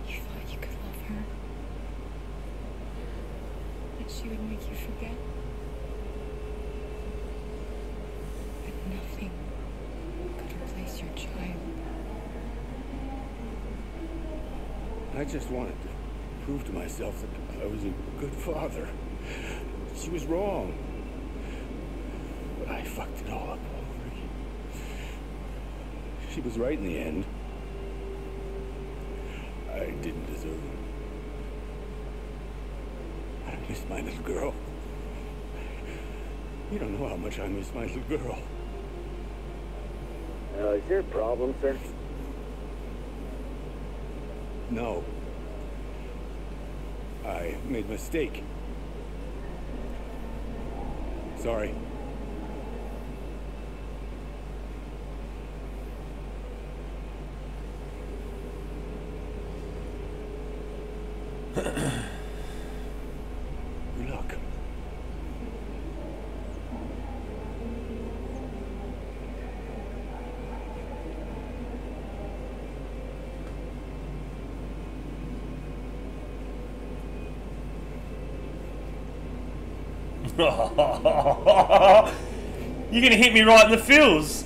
You thought you could love her she would make you forget. But nothing could replace your child. I just wanted to prove to myself that I was a good father. She was wrong. But I fucked it all up, Valerie. She was right in the end. I didn't deserve it. I miss my little girl. You don't know how much I miss my little girl. Uh, is there a problem, sir? No. Made a mistake. Sorry. Good luck. You're gonna hit me right in the feels.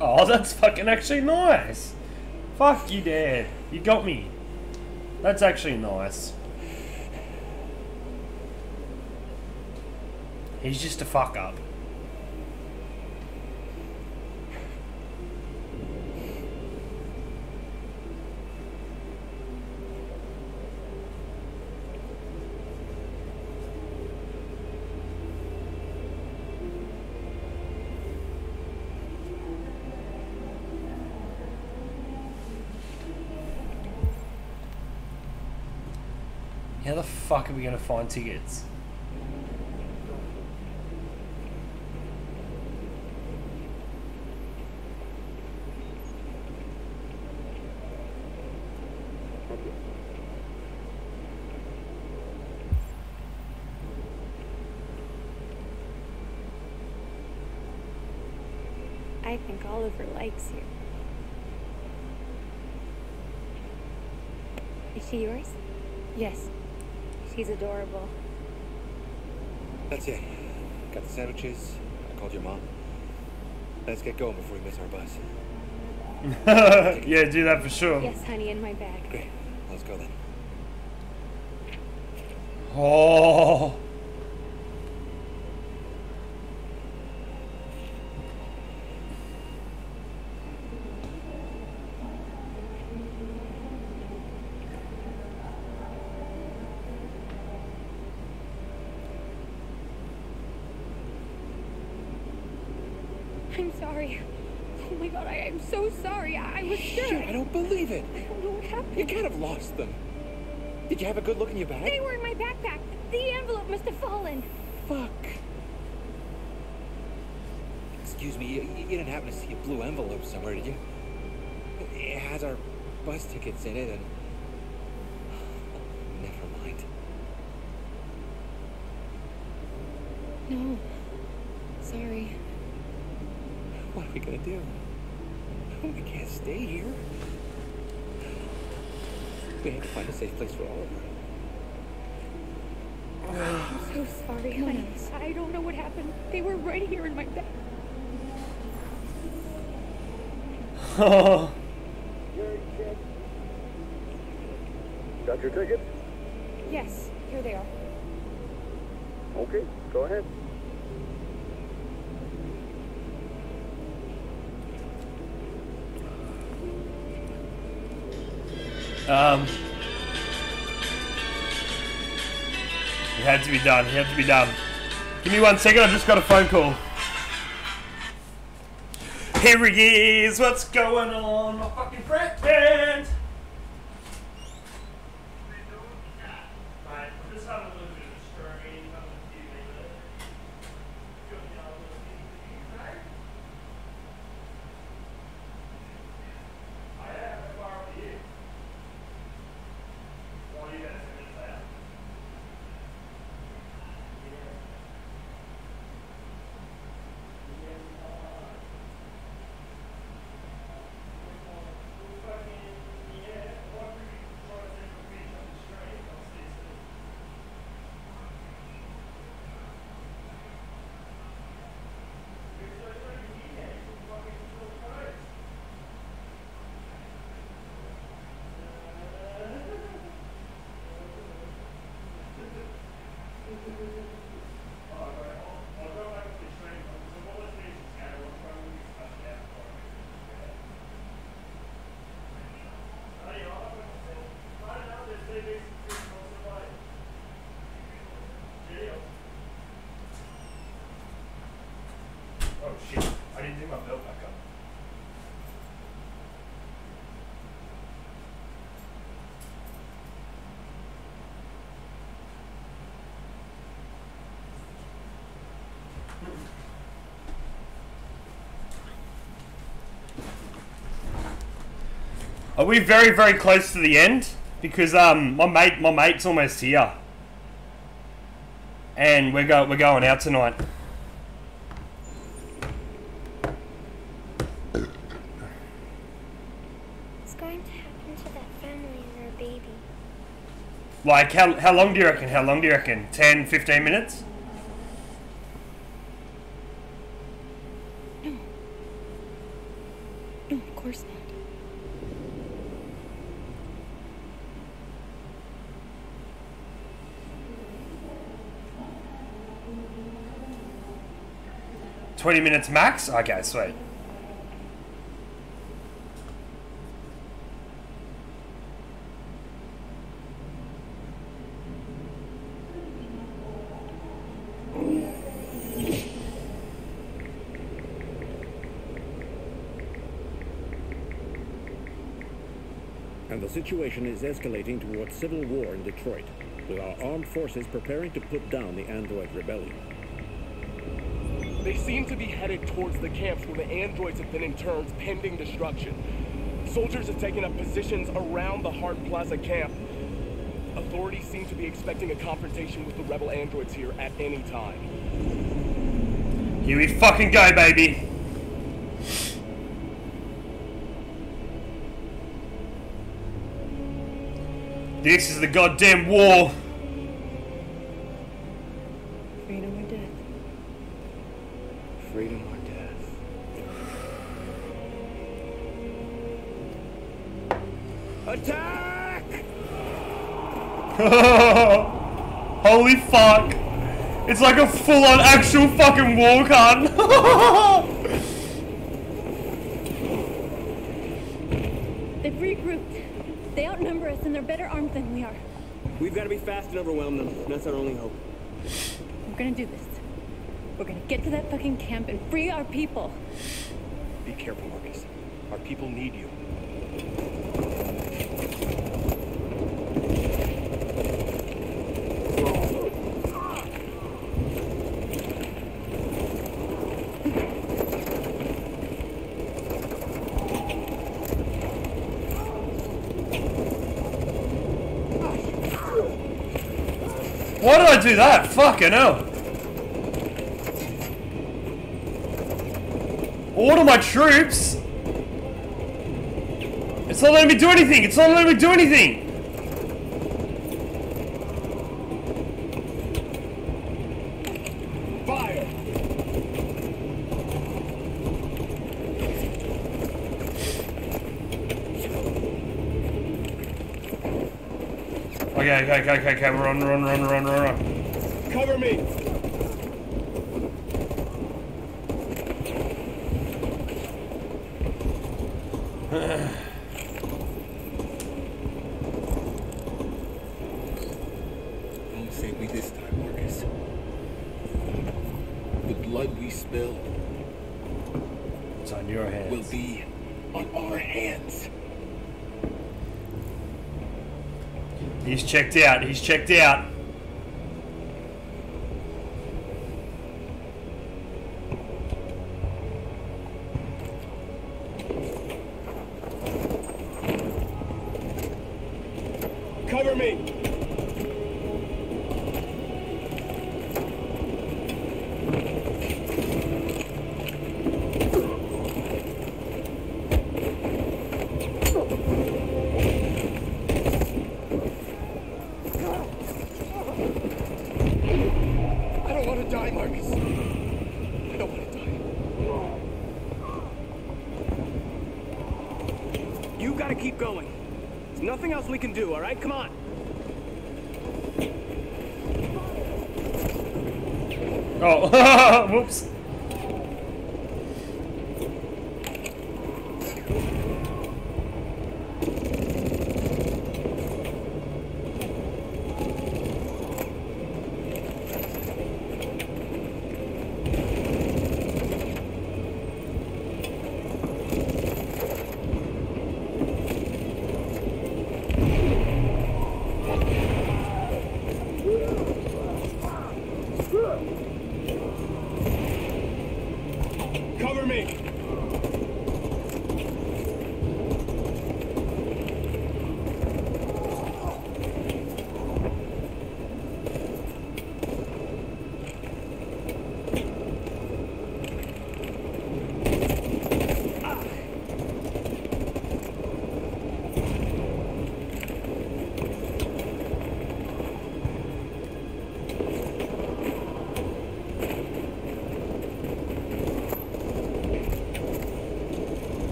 Oh, that's fucking actually nice. Fuck you, Dad. You got me. That's actually nice. He's just a fuck up. How the fuck are we gonna find tickets? I think Oliver likes you. Is she yours? Yes. She's adorable. That's it. Got the sandwiches. I called your mom. Let's get going before we miss our bus. yeah, do that for sure. Yes, honey, in my bag. Great. Let's go then. Oh. I'm sorry. Oh my god, I am so sorry. I, I was scared. Shoot, I don't believe it. I don't know what happened. You can't have lost them. Did you have a good look in your bag? They were in my backpack. The envelope must have fallen. Fuck. Excuse me, you, you didn't happen to see a blue envelope somewhere, did you? It has our bus tickets in it and... Never mind. No. Sorry. What are we gonna do? We can't stay here. We have to find a safe place for all of them. I'm so sorry, honey. I don't know what happened. They were right here in my bed. Oh. Got your tickets? Yes, here they are. Okay, go ahead. Um. It had to be done. It had to be done. Give me one second. I just got a phone call. Here he is. What's going on? My fucking friend. Right, I'm just having a look at the screen, having a few minutes. Got me on a little bit, right? I have a bar for you. What are you guys going to say? Bring my belt back up. Are we very, very close to the end? Because um, my mate, my mate's almost here, and we're go we're going out tonight. What's going to happen to that family and their baby? Like how how long do you reckon? How long do you reckon? 10, 15 minutes? No, of course not. Twenty minutes max. Okay, sweet. Situation is escalating towards civil war in Detroit, with our armed forces preparing to put down the Android rebellion. They seem to be headed towards the camps where the androids have been interned pending destruction. Soldiers have taken up positions around the Hart Plaza camp. Authorities seem to be expecting a confrontation with the rebel androids here at any time. Here we fucking go, baby. This is the goddamn war. Freedom or death? Freedom or death? Attack! Holy fuck. It's like a full on actual fucking war card. They've regrouped. They outnumber us and they're better armed than we are. We've got to be fast and overwhelm them. That's our only hope. We're gonna do this. We're gonna get to that fucking camp and free our people. Be careful, Marcus. Our people need you. I do that? Fucking hell. Order my troops. It's not letting me do anything. It's not letting me do anything. Okay, okay, okay, okay. Run, run, run, run, run, run. Cover me! Don't say we this time, Marcus. The blood we spill It's on your hands. will be on our hands. He's checked out. He's checked out.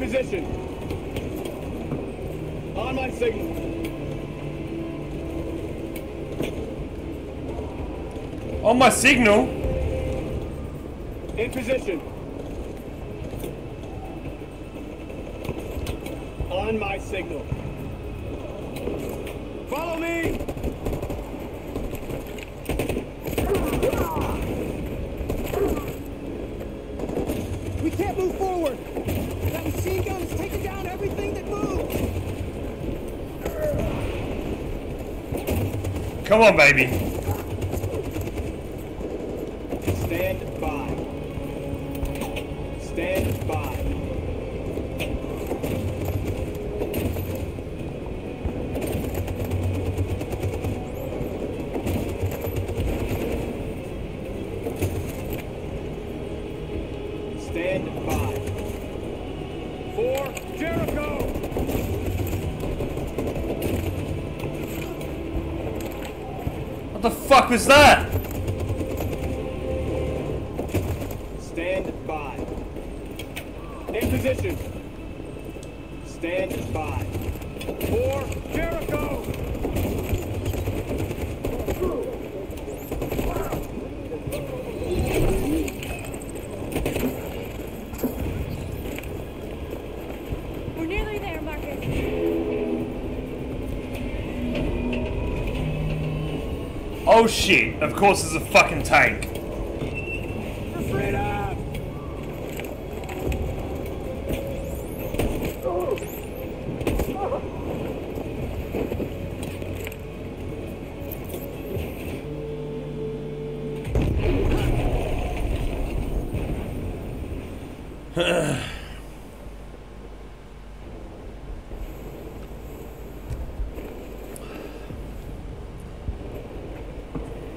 Position. On my signal. On my signal? In position. On my signal. Follow me! We can't move forward. That machine gun is taking down everything that moves. Come on, baby. Stand by. Stand by. Stand by. For Jericho! What the fuck was that? Stand by. In position. Stand by. For Jericho! We're nearly there, Marcus. Oh shit, of course it's a fucking tank. For freedom!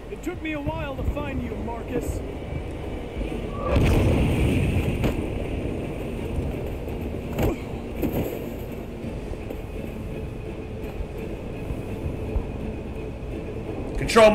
It took me a while to find you, Marcus. Control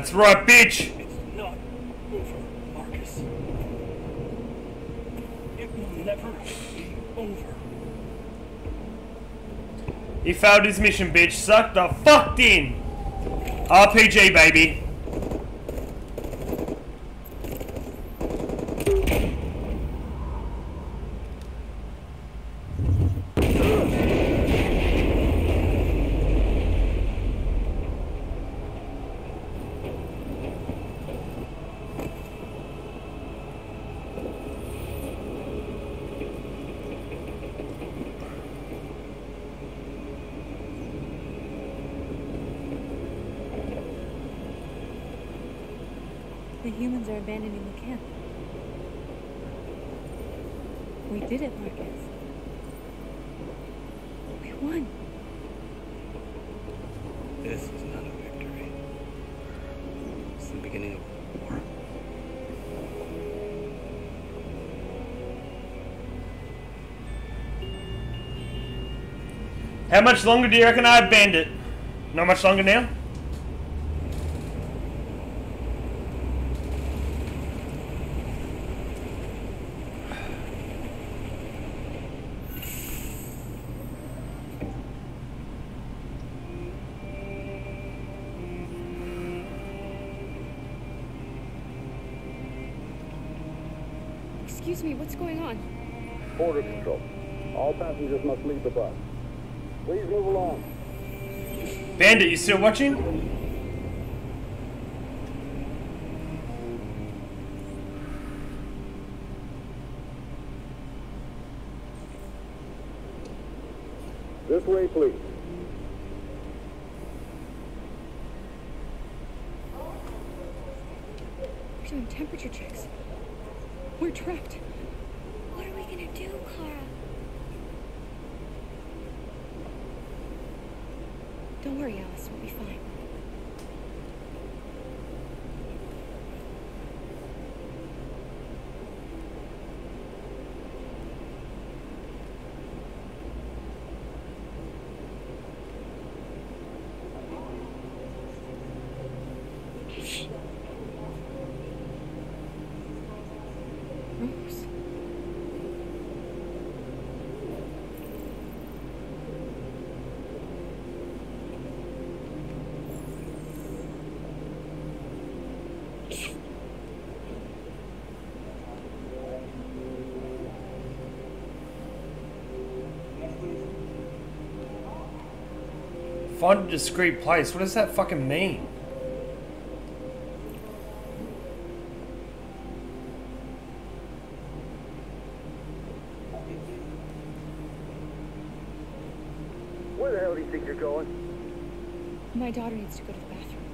That's right, bitch. It's Not over, Marcus. It will never be over. He failed his mission, bitch. Suck the fucked in. RPG, baby. The humans are abandoning the camp. We did it, Marcus. We won. This is not a victory. It's the beginning of war. How much longer do you reckon I bend it? Not much longer now? Bandit, you still watching? This way, please. We're doing temperature checks. We're trapped. What are we gonna do, Kara? Don't worry, Alice. We'll be fine. Rose. Find a discreet place. What does that fucking mean? Where the hell do you think you're going? My daughter needs to go to the bathroom.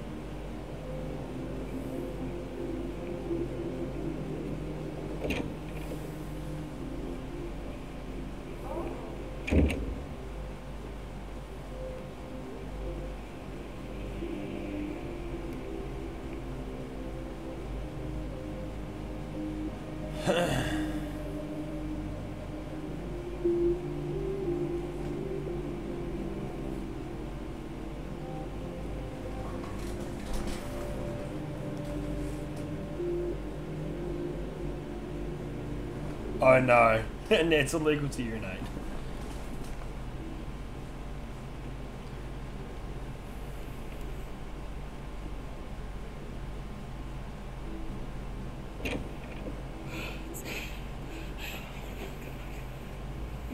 Oh no. and it's illegal to urinate. I'm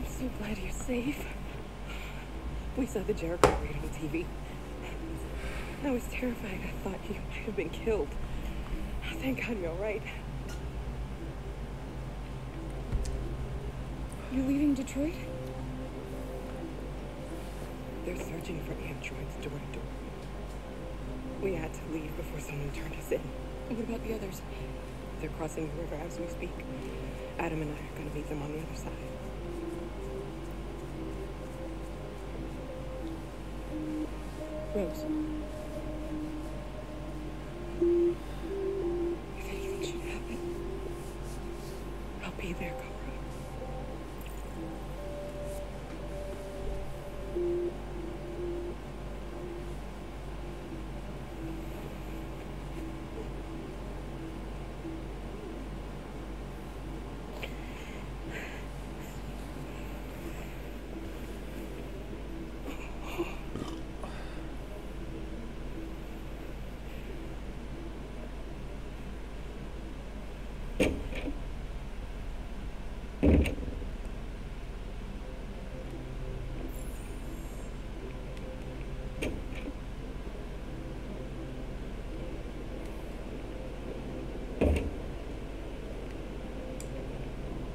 so glad you're safe. We saw the Jericho raid on TV. I was terrified. I thought you might have been killed. Thank God you're all right. You're Detroit? They're searching for androids door to door. We had to leave before someone turned us in. What about the others? They're crossing the river as we speak. Adam and I are going to meet them on the other side. Rose. If anything should happen, I'll be there, Kara.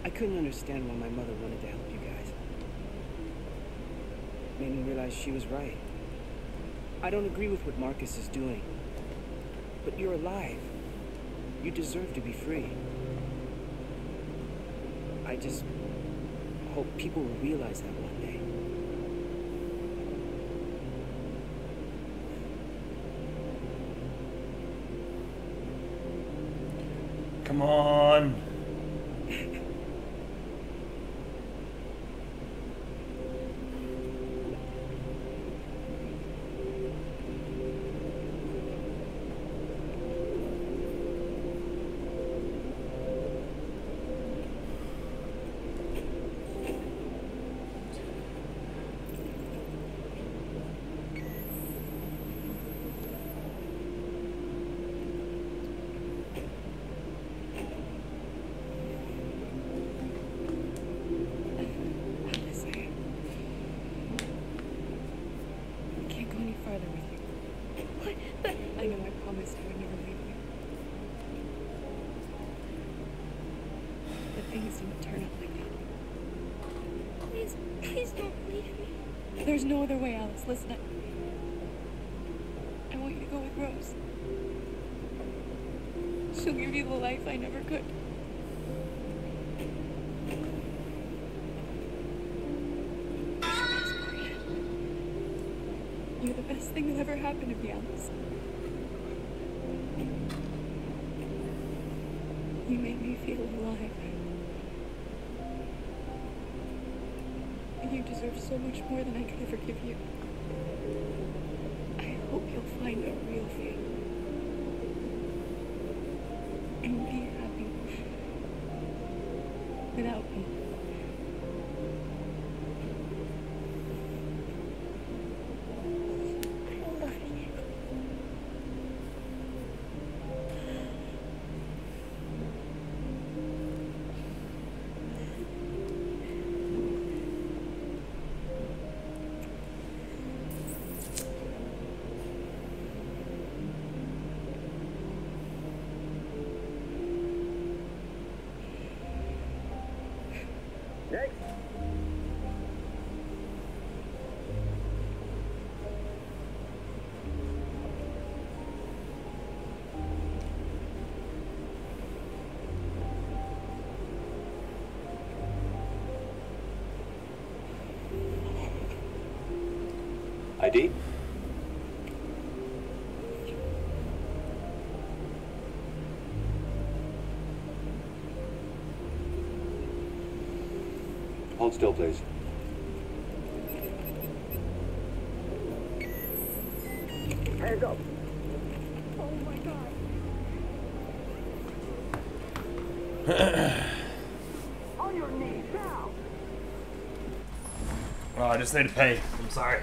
I couldn't understand why my mother wanted to help you guys. Made me realize she was right. I don't agree with what Marcus is doing. But you're alive. You deserve to be free. I just hope people will realize that one day. Come on. There's no other way, Alice. Listen, I, want you to go with Rose. She'll give you the life I never could. You're the best thing that ever happened to me, Alice. You made me feel alive. You deserve so much more than I could ever give you. I hope you'll find a real thing. And be happy without me. ID? Hold still, please. Hands up. Oh my god. On your knees now. Oh, I just need to pay. I'm sorry.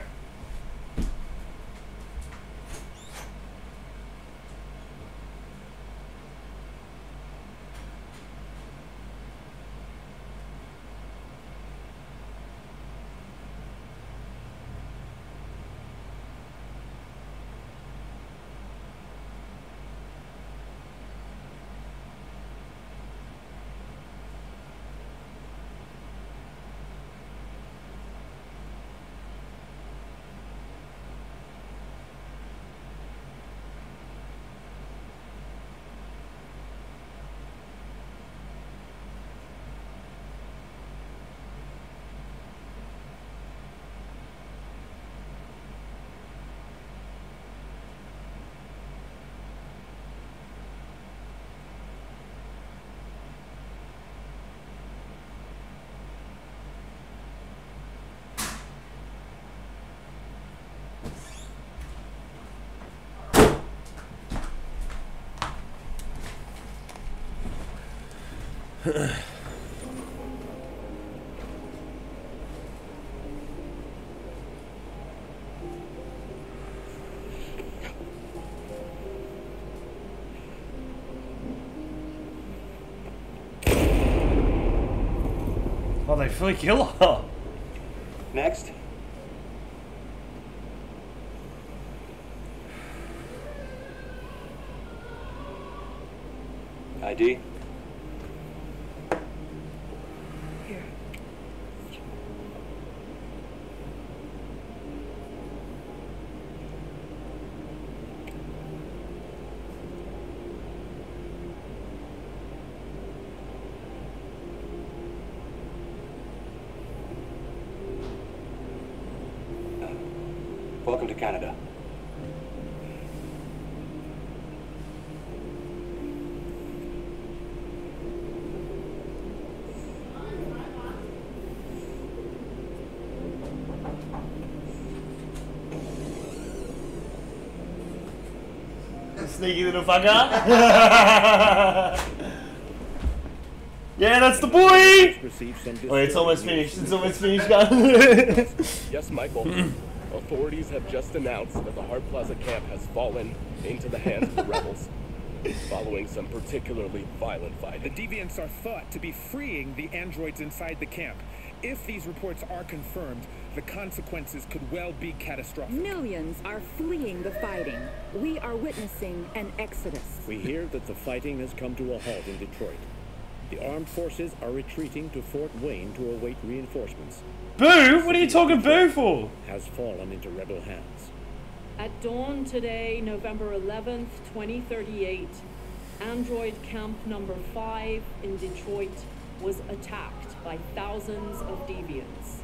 Oh, they fully kill her. Next. ID? Here. Welcome to Canada. Sneaky little fucker. yeah, that's the boy. Wait, it's almost finished. It's almost finished, guys. Yes, Michael. Authorities have just announced that the Hart Plaza camp has fallen into the hands of the rebels, following some particularly violent fighting. The deviants are thought to be freeing the androids inside the camp. If these reports are confirmed, the consequences could well be catastrophic. Millions are fleeing the fighting. We are witnessing an exodus. We hear that the fighting has come to a halt in Detroit. The armed forces are retreating to Fort Wayne to await reinforcements. Boo? What are you talking boo for? Has fallen into rebel hands. At dawn today, November 11th, 2038, Android Camp Number 5 in Detroit was attacked by thousands of deviants.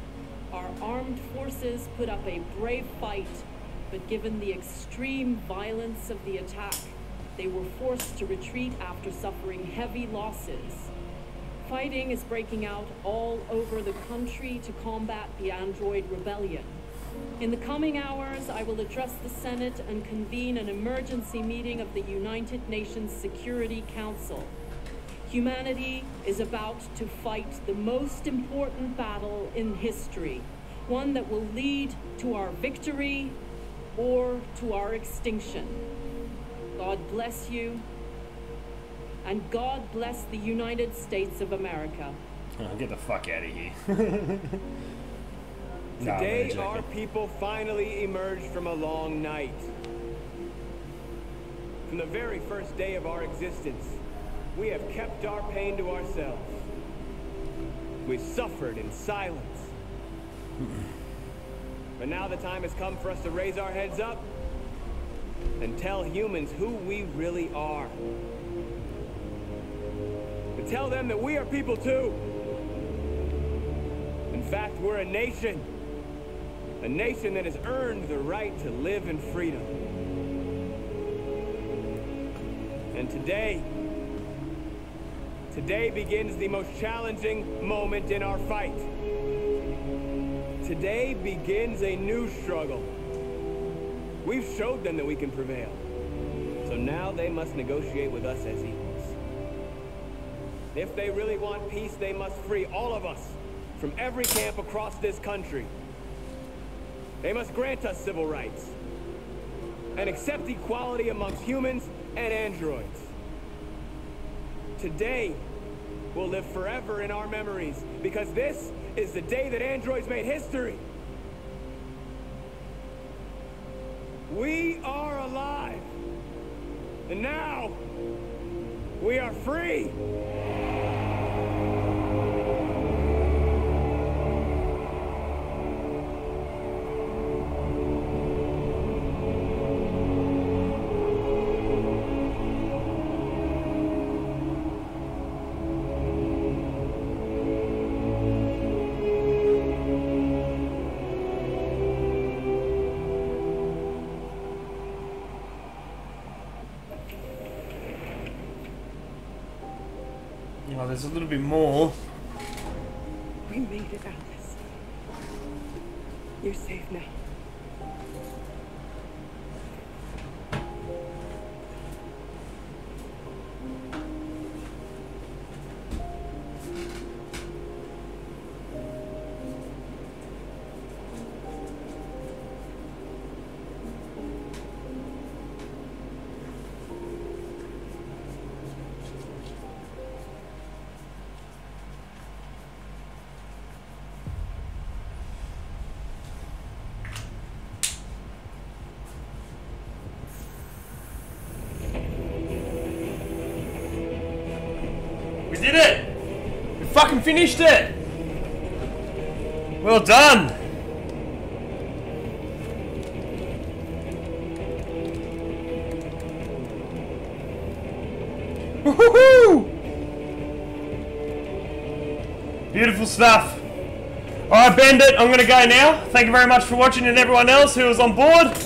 Our armed forces put up a brave fight, but given the extreme violence of the attack, they were forced to retreat after suffering heavy losses. Fighting is breaking out all over the country to combat the Android rebellion. In the coming hours, I will address the Senate and convene an emergency meeting of the United Nations Security Council. Humanity is about to fight the most important battle in history, one that will lead to our victory or to our extinction. God bless you, and God bless the United States of America. Oh, get the fuck out of here. Today, only our people finally emerged from a long night. From the very first day of our existence, we have kept our pain to ourselves. We've suffered in silence. But now the time has come for us to raise our heads up and tell humans who we really are. To tell them that we are people too. In fact, we're a nation. A nation that has earned the right to live in freedom. And today, today begins the most challenging moment in our fight. Today begins a new struggle. We've showed them that we can prevail. So now they must negotiate with us as equals. If they really want peace, they must free all of us from every camp across this country. They must grant us civil rights and accept equality amongst humans and androids. Today will live forever in our memories because this is the day that androids made history. We are alive. And now we are free. There's a little bit more. We made it, Alice. You're safe now. Finished it! Well done! Woohoo! Beautiful stuff. Alright, Bandit, I'm gonna go now. Thank you very much for watching and everyone else who was on board.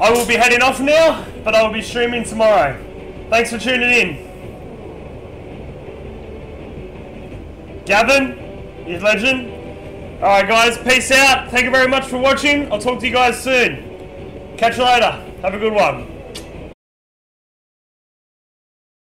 I will be heading off now, but I will be streaming tomorrow. Thanks for tuning in. Gavin, you legend. Alright guys, peace out. Thank you very much for watching. I'll talk to you guys soon. Catch you later. Have a good one.